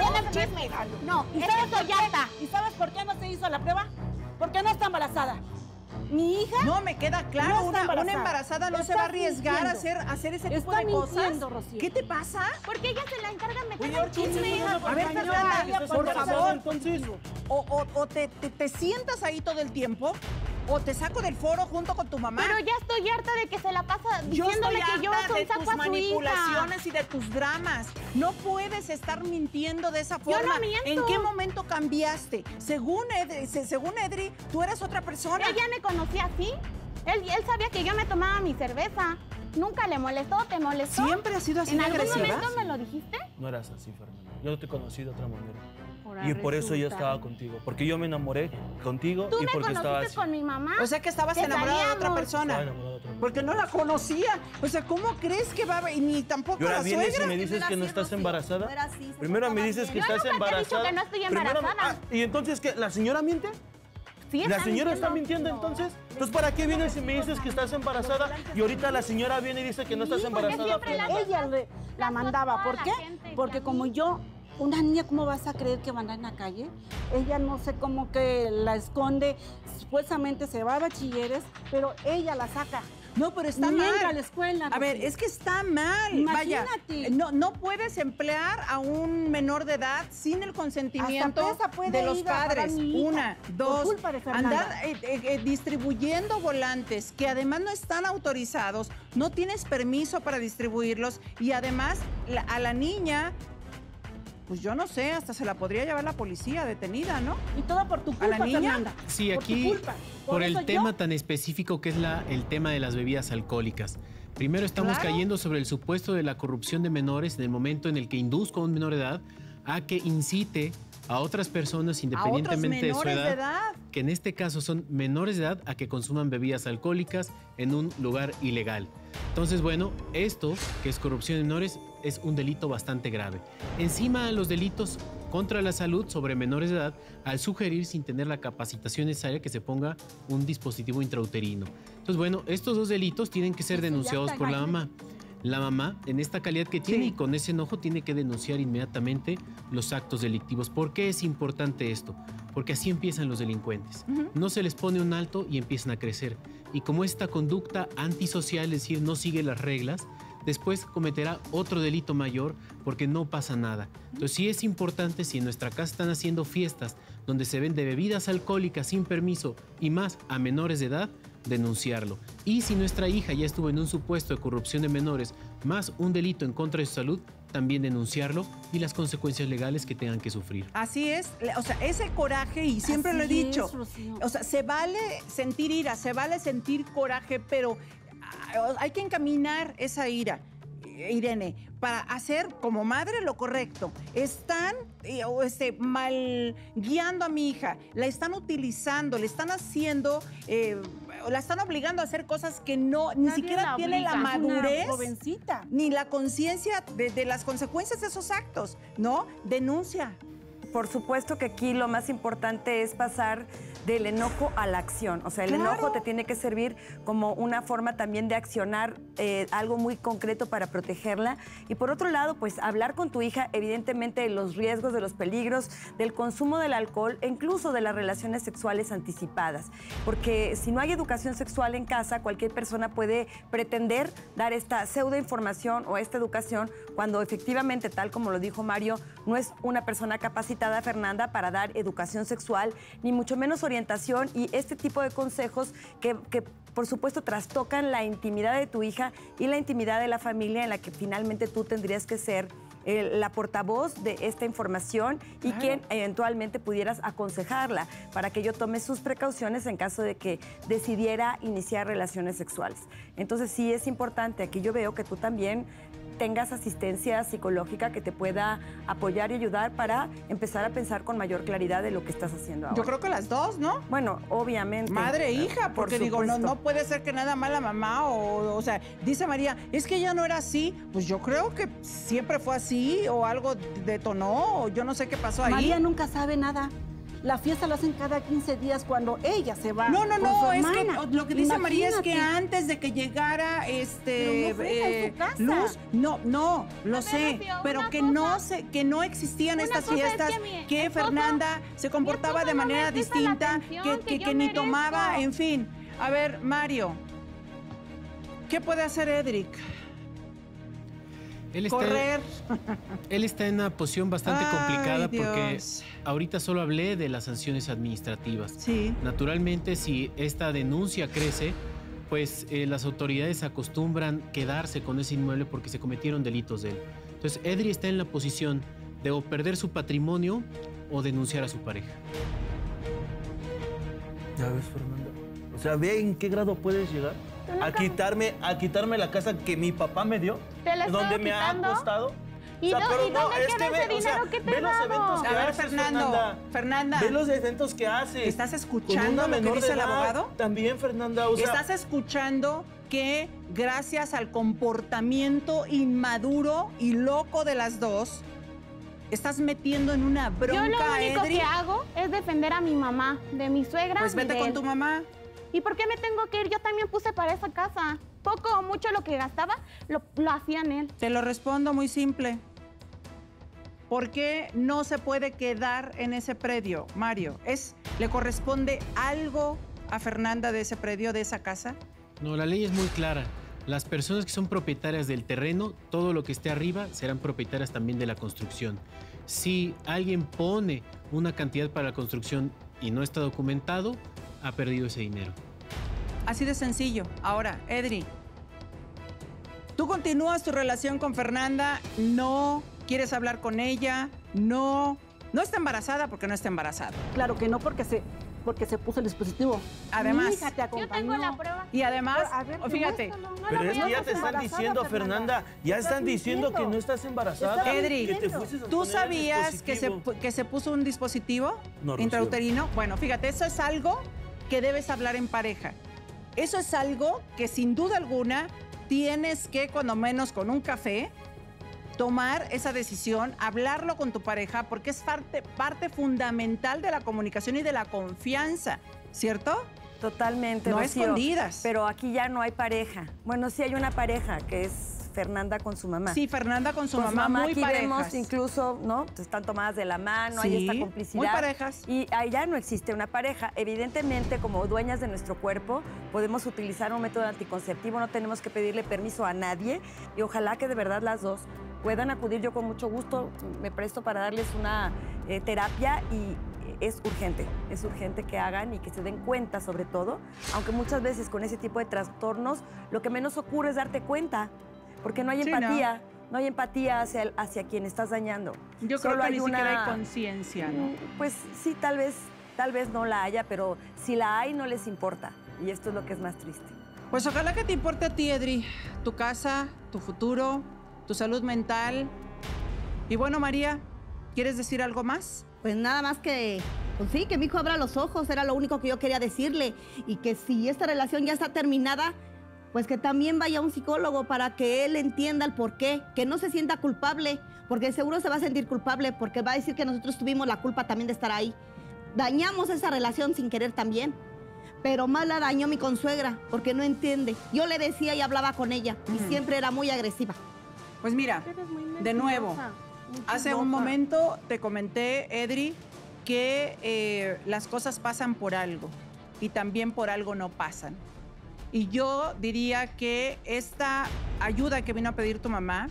No, ¿Y es sabes estoy harta. ¿Y sabes por qué no se hizo la prueba? Porque no está embarazada. Mi hija No, me queda claro. No una, una embarazada. no se va a arriesgar a hacer, a hacer ese tipo de cosas. Rocío. ¿Qué te pasa? Porque ella se la encarga de meter Oye, el chisme. no, A ver, Fernanda, ¿estás por favor. entonces? O, o- o te, te- te sientas ahí todo el tiempo, o te saco del foro junto con tu mamá. Pero ya estoy harta de que se la pasa Yo diciéndome estoy que yo soy de saco tus a su hija. manipulaciones y de tus dramas. No puedes estar mintiendo de esa forma. no miento. ¿En qué momento cambiaste? Según Edri, se- según Edri tú eres otra persona. Ella me conocía así. Él, él sabía que yo me tomaba mi cerveza. Nunca le molestó, ¿te molestó? ¿Siempre ha sido así ¿En de algún agresiva? momento me lo dijiste? No eras así, Fernanda. Yo te conocí de otra manera. Y por eso yo estaba contigo. Porque yo me enamoré contigo Tú y me porque estaba conociste así. con mi mamá. O sea que estabas Que enamorada de otra persona. Estaba enamorado de otra mujer. Porque no la conocía. O sea, ¿cómo crees que va a y ni tampoco Y ahora la vienes suegra? y me dices que no estás embarazada. No así, Primero me dices que. Yo estás nunca te he dicho embarazada. que no estoy Primero- embarazada. ah, y entonces que la señora miente. Sí, ¿La señora está mintiendo. entonces? Entonces, ¿para qué vienes y me dices que estás embarazada? Y ahorita la señora viene y dice que no estás porque embarazada. la- ella le- la mandaba. ¿Por qué? Porque como yo, una niña, ¿cómo vas a creer que va a andar en la calle? Ella no sé cómo que la esconde, supuestamente se va a bachilleres, pero ella la saca. No, pero está Ni mal. a la escuela. A ver, es que está mal. Vaya, Imagínate. no, no puedes emplear a un menor de edad sin el consentimiento de los padres. Una, dos, andar eh, eh, eh, distribuyendo volantes que además no están autorizados, no tienes permiso para distribuirlos y además la- a la niña, pues yo no sé, hasta se la podría llevar la policía detenida, ¿no? Y todo por tu ¿A la culpa, niña? Fernanda. Sí, Por tu aquí culpa. por, el yo- tema tan específico que es la, el tema de las bebidas alcohólicas. Primero estamos Claro. cayendo sobre el supuesto de la corrupción de menores en el momento en el que induzco a un menor de edad a que incite a otras personas independientemente de su menores edad, de edad. que en este caso son menores de edad a que consuman bebidas alcohólicas en un lugar ilegal. Entonces, bueno, esto, que es corrupción de menores, es un delito bastante grave. Encima los delitos, contra la salud sobre menores de edad al sugerir sin tener la capacitación necesaria que se ponga un dispositivo intrauterino. Entonces, bueno, estos dos delitos tienen que ser denunciados por la mamá. La mamá, en esta calidad que tiene y con ese enojo, tiene que denunciar inmediatamente los actos delictivos. ¿Por qué es importante esto? Porque así empiezan los delincuentes. No se les pone un alto y empiezan a crecer. Y como esta conducta antisocial, es decir, no sigue las reglas, después cometerá otro delito mayor porque no pasa nada. Entonces sí es importante si en nuestra casa están haciendo fiestas donde se vende bebidas alcohólicas sin permiso y más a menores de edad, denunciarlo. Y si nuestra hija ya estuvo en un supuesto de corrupción de menores más un delito en contra de su salud, también denunciarlo y las consecuencias legales que tengan que sufrir. Así es, le- o sea, ese coraje, y siempre lo he es, dicho, o sea, se vale sentir ira, se vale sentir coraje, pero hay que encaminar esa ira. Irene, para hacer como madre lo correcto. Están eh, o, este, mal guiando a mi hija, la están utilizando, le están haciendo, eh, la están obligando a hacer cosas que no, ni siquiera la tiene la obliga, madurez ni la conciencia de, de las consecuencias de esos actos, ¿no? Denuncia. Por supuesto que aquí lo más importante es pasar del enojo a la acción. O sea, el Claro. enojo te tiene que servir como una forma también de accionar eh, algo muy concreto para protegerla. Y por otro lado, pues hablar con tu hija, evidentemente, de los riesgos, de los peligros, del consumo del alcohol e incluso de las relaciones sexuales anticipadas. Porque si no hay educación sexual en casa, cualquier persona puede pretender dar esta pseudo información o esta educación cuando efectivamente, tal como lo dijo Mario, no es una persona capacitada, Fernanda, para dar educación sexual, ni mucho menos orientación y este tipo de consejos que, que, por supuesto, trastocan la intimidad de tu hija y la intimidad de la familia en la que finalmente tú tendrías que ser eh, la portavoz de esta información y Claro. quien eventualmente pudieras aconsejarla para que yo tome sus precauciones en caso de que decidiera iniciar relaciones sexuales. Entonces sí es importante, aquí yo veo que tú también tengas asistencia psicológica que te pueda apoyar y ayudar para empezar a pensar con mayor claridad de lo que estás haciendo ahora. Yo creo que las dos, ¿no? Bueno, obviamente. Madre e hija, Por porque digo, no, puede ser que nada más la mamá o, o sea, dice María, es que ella no era así. Pues yo creo que siempre fue así o algo detonó o yo no sé qué pasó ahí. María nunca sabe nada. La fiesta la hacen cada 15 días cuando ella se va. No, no, con no, su es que hermana. lo que dice María es que antes de que llegara este Pero no fue en eh, su casa. Luz, no, no, lo ver, sé, Rocío, pero que cosa- no se, que no existían estas es fiestas, que mi que esposo- Fernanda se comportaba de manera distinta, atención que, que ni merezco. tomaba, en fin. A ver, Mario, ¿qué puede hacer Edric? Él está, Correr. él está en una posición bastante Ay, complicada porque ahorita solo hablé de las sanciones administrativas. Sí. Naturalmente, si esta denuncia crece, pues eh, las autoridades acostumbran quedarse con ese inmueble porque se cometieron delitos de él. Entonces, Edri está en la posición de o perder su patrimonio o denunciar a su pareja. Ya ves, Fernanda. O sea, ve en qué grado puedes llegar. A quitarme, a quitarme la casa que mi papá me dio. ¿Te la donde me quitando? ha costado. ¿Y dó- y dónde es queda ese ve, o sea, dinero que te ve los eventos que A ver, haces, Fernando, Fernanda. Fernanda. Ve los eventos que haces. ¿Estás escuchando una lo que menor dice el abogado? También, Fernanda. O sea, Estás escuchando que gracias al comportamiento inmaduro y loco de las dos, estás metiendo en una bronca Yo lo único Edri. que hago es defender a mi mamá, de mi suegra. Pues vete con tu mamá. ¿Y por qué me tengo que ir? Yo también puse para esa casa. Poco o mucho lo que gastaba, lo, lo hacían él. Te lo respondo muy simple. ¿Por qué no se puede quedar en ese predio, Mario? ¿Es, ¿Le corresponde algo a Fernanda de ese predio, de esa casa? No, la ley es muy clara. Las personas que son propietarias del terreno, todo lo que esté arriba, serán propietarias también de la construcción. Si alguien pone una cantidad para la construcción y no está documentado, ha perdido ese dinero. Así de sencillo. Ahora, Edri, tú continúas tu relación con Fernanda, no quieres hablar con ella, no, no está embarazada porque no está embarazada. Claro que no, porque se, porque se puso el dispositivo. Además- Mi hija te Yo tengo la prueba. Y además, ver, fíjate. No Pero es que ya te están diciendo, Fernanda. Fernanda. Ya están diciendo que no estás embarazada. Edri, que te ¿tú sabías que se, que se puso un dispositivo No, intrauterino? Bueno, fíjate, eso es algo que debes hablar en pareja. Eso es algo que sin duda alguna tienes que, cuando menos con un café, tomar esa decisión, hablarlo con tu pareja, porque es parte, parte fundamental de la comunicación y de la confianza, ¿cierto? Totalmente. No escondidas. Pero aquí ya no hay pareja. Bueno, sí hay una pareja que es Fernanda con su mamá. Sí, Fernanda con su Con mamá, muy aquí parejas. vemos incluso, ¿no? Están tomadas de la mano, hay Sí, esta complicidad. muy parejas. Y allá no existe una pareja. Evidentemente, como dueñas de nuestro cuerpo, podemos utilizar un método anticonceptivo, no tenemos que pedirle permiso a nadie. Y ojalá que de verdad las dos puedan acudir. Yo con mucho gusto me presto para darles una eh, terapia y es urgente, es urgente que hagan y que se den cuenta sobre todo, aunque muchas veces con ese tipo de trastornos lo que menos ocurre es darte cuenta, porque no hay Sí, ¿no? empatía, ¿no? hay empatía hacia, el- hacia quien estás dañando. Yo Solo creo que hay ni siquiera una- hay conciencia, ¿no? Pues sí, tal vez, tal vez no la haya, pero si la hay no les importa y esto es lo que es más triste. Pues ojalá que te importe a ti, Edri, tu casa, tu futuro, tu salud mental. Y bueno, María, ¿quieres decir algo más? Pues nada más que, pues sí, que mi hijo abra los ojos, era lo único que yo quería decirle. Y que si esta relación ya está terminada, pues que también vaya a un psicólogo para que él entienda el por qué, que no se sienta culpable, porque seguro se va a sentir culpable, porque va a decir que nosotros tuvimos la culpa también de estar ahí. Dañamos esa relación sin querer también. Pero más la dañó mi consuegra, porque no entiende. Yo le decía y hablaba con ella, y siempre era muy agresiva. Pues mira, de nuevo, hace un momento te comenté, Edri, que eh, las cosas pasan por algo y también por algo no pasan. Y yo diría que esta ayuda que vino a pedir tu mamá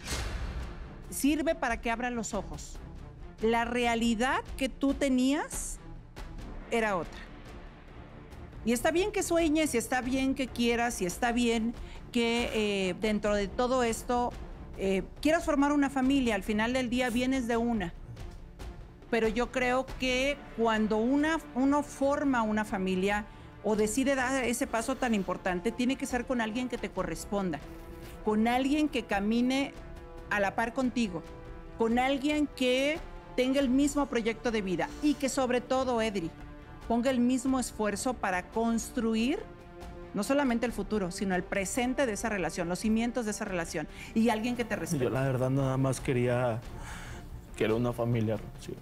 sirve para que abran los ojos. La realidad que tú tenías era otra. Y está bien que sueñes, y está bien que quieras, y está bien que eh, dentro de todo esto eh, quieras formar una familia. Al final del día vienes de una. Pero yo creo que cuando una, uno forma una familia o decide dar ese paso tan importante, tiene que ser con alguien que te corresponda, con alguien que camine a la par contigo, con alguien que tenga el mismo proyecto de vida y que sobre todo, Edri, ponga el mismo esfuerzo para construir no solamente el futuro, sino el presente de esa relación, los cimientos de esa relación y alguien que te respete. Yo la verdad nada más quería que era una familia, Rocío.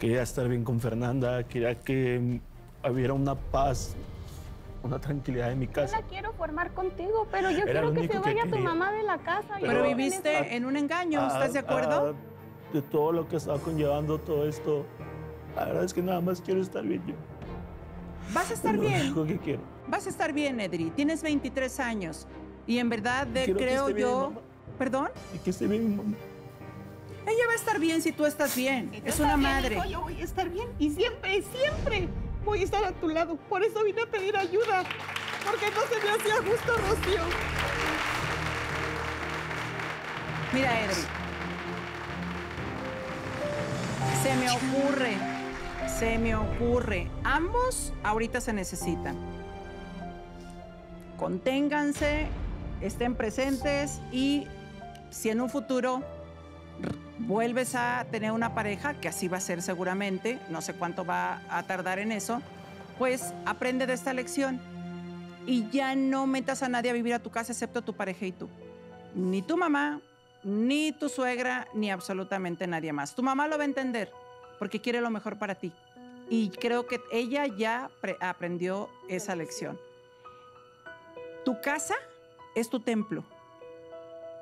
Quería estar bien con Fernanda, quería que hubiera una paz, una tranquilidad en mi Yo casa. la quiero formar contigo, pero yo Era quiero que se que vaya tu quería. mamá de la casa. Pero, Yo no viviste necesito- en un engaño, ¿estás de Ah, acuerdo? ah, de todo lo que estaba conllevando todo esto, la verdad es que nada más quiero estar bien yo. Vas a estar Lo bien, único que quiero. vas a estar bien, Edri. Tienes 23 años y en verdad de- Quiero que creo bien, yo... mamá. ¿Perdón? Y que esté bien mi mamá. Ella va a estar bien si tú estás bien. Es una madre. yo voy a estar bien y siempre, siempre voy a estar a tu lado. Por eso vine a pedir ayuda, porque no se me hacía justo, Rocío. Mira, Edri. Se me ocurre, se me ocurre. Ambos ahorita se necesitan. Conténganse, estén presentes y si en un futuro vuelves a tener una pareja, que así va a ser seguramente, no sé cuánto va a tardar en eso, pues aprende de esta lección y ya no metas a nadie a vivir a tu casa excepto tu pareja y tú. Ni tu mamá, ni tu suegra, ni absolutamente nadie más. Tu mamá lo va a entender porque quiere lo mejor para ti. Y creo que ella ya pre- aprendió esa lección. Tu casa es tu templo.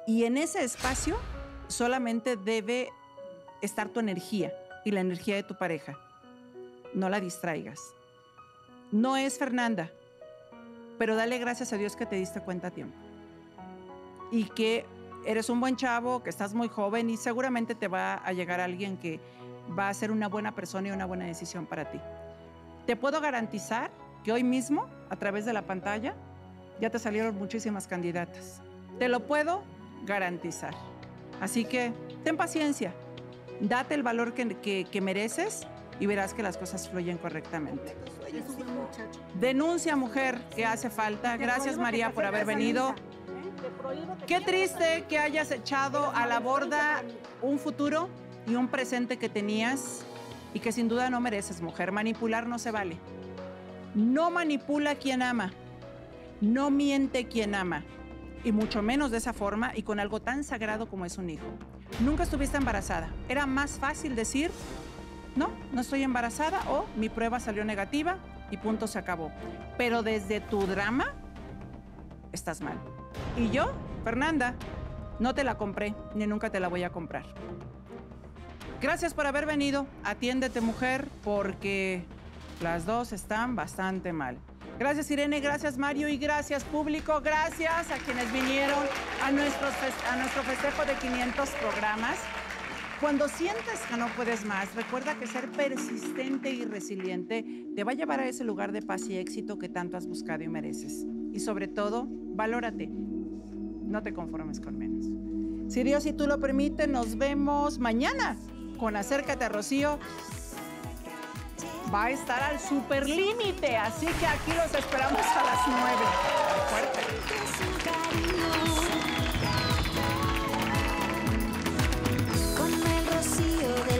Y en ese espacio solamente debe estar tu energía y la energía de tu pareja. No la distraigas. No es Fernanda, pero dale gracias a Dios que te diste cuenta a tiempo. Y que eres un buen chavo, que estás muy joven y seguramente te va a llegar alguien que va a ser una buena persona y una buena decisión para ti. Te puedo garantizar que hoy mismo, a través de la pantalla, ya te salieron muchísimas candidatas. Te lo puedo garantizar. Así que ten paciencia, date el valor que, que- que mereces y verás que las cosas fluyen correctamente. Denuncia, mujer, que hace falta. Gracias, María, por haber venido. Qué triste que hayas echado a la borda un futuro y un presente que tenías y que sin duda no mereces, mujer. Manipular no se vale. No manipula quien ama. No miente quien ama. Y mucho menos de esa forma y con algo tan sagrado como es un hijo. nunca estuviste embarazada. Era más fácil decir, no, no estoy embarazada o mi prueba salió negativa y punto se acabó. Pero desde tu drama, estás mal. Y yo, Fernanda, no te la compré ni nunca te la voy a comprar. Gracias por haber venido. Atiéndete, mujer, porque las dos están bastante mal. Gracias Irene, gracias Mario y gracias público, gracias a quienes vinieron a, nuestros a nuestro festejo de 500 programas. Cuando sientes que no puedes más, recuerda que ser persistente y resiliente te va a llevar a ese lugar de paz y éxito que tanto has buscado y mereces. Y sobre todo, valórate. No te conformes con menos. Si Dios y tú lo permite, nos vemos mañana con Acércate a Rocío va a estar al superlímite, así que aquí los esperamos a las 9. Fuerte. Con el rocío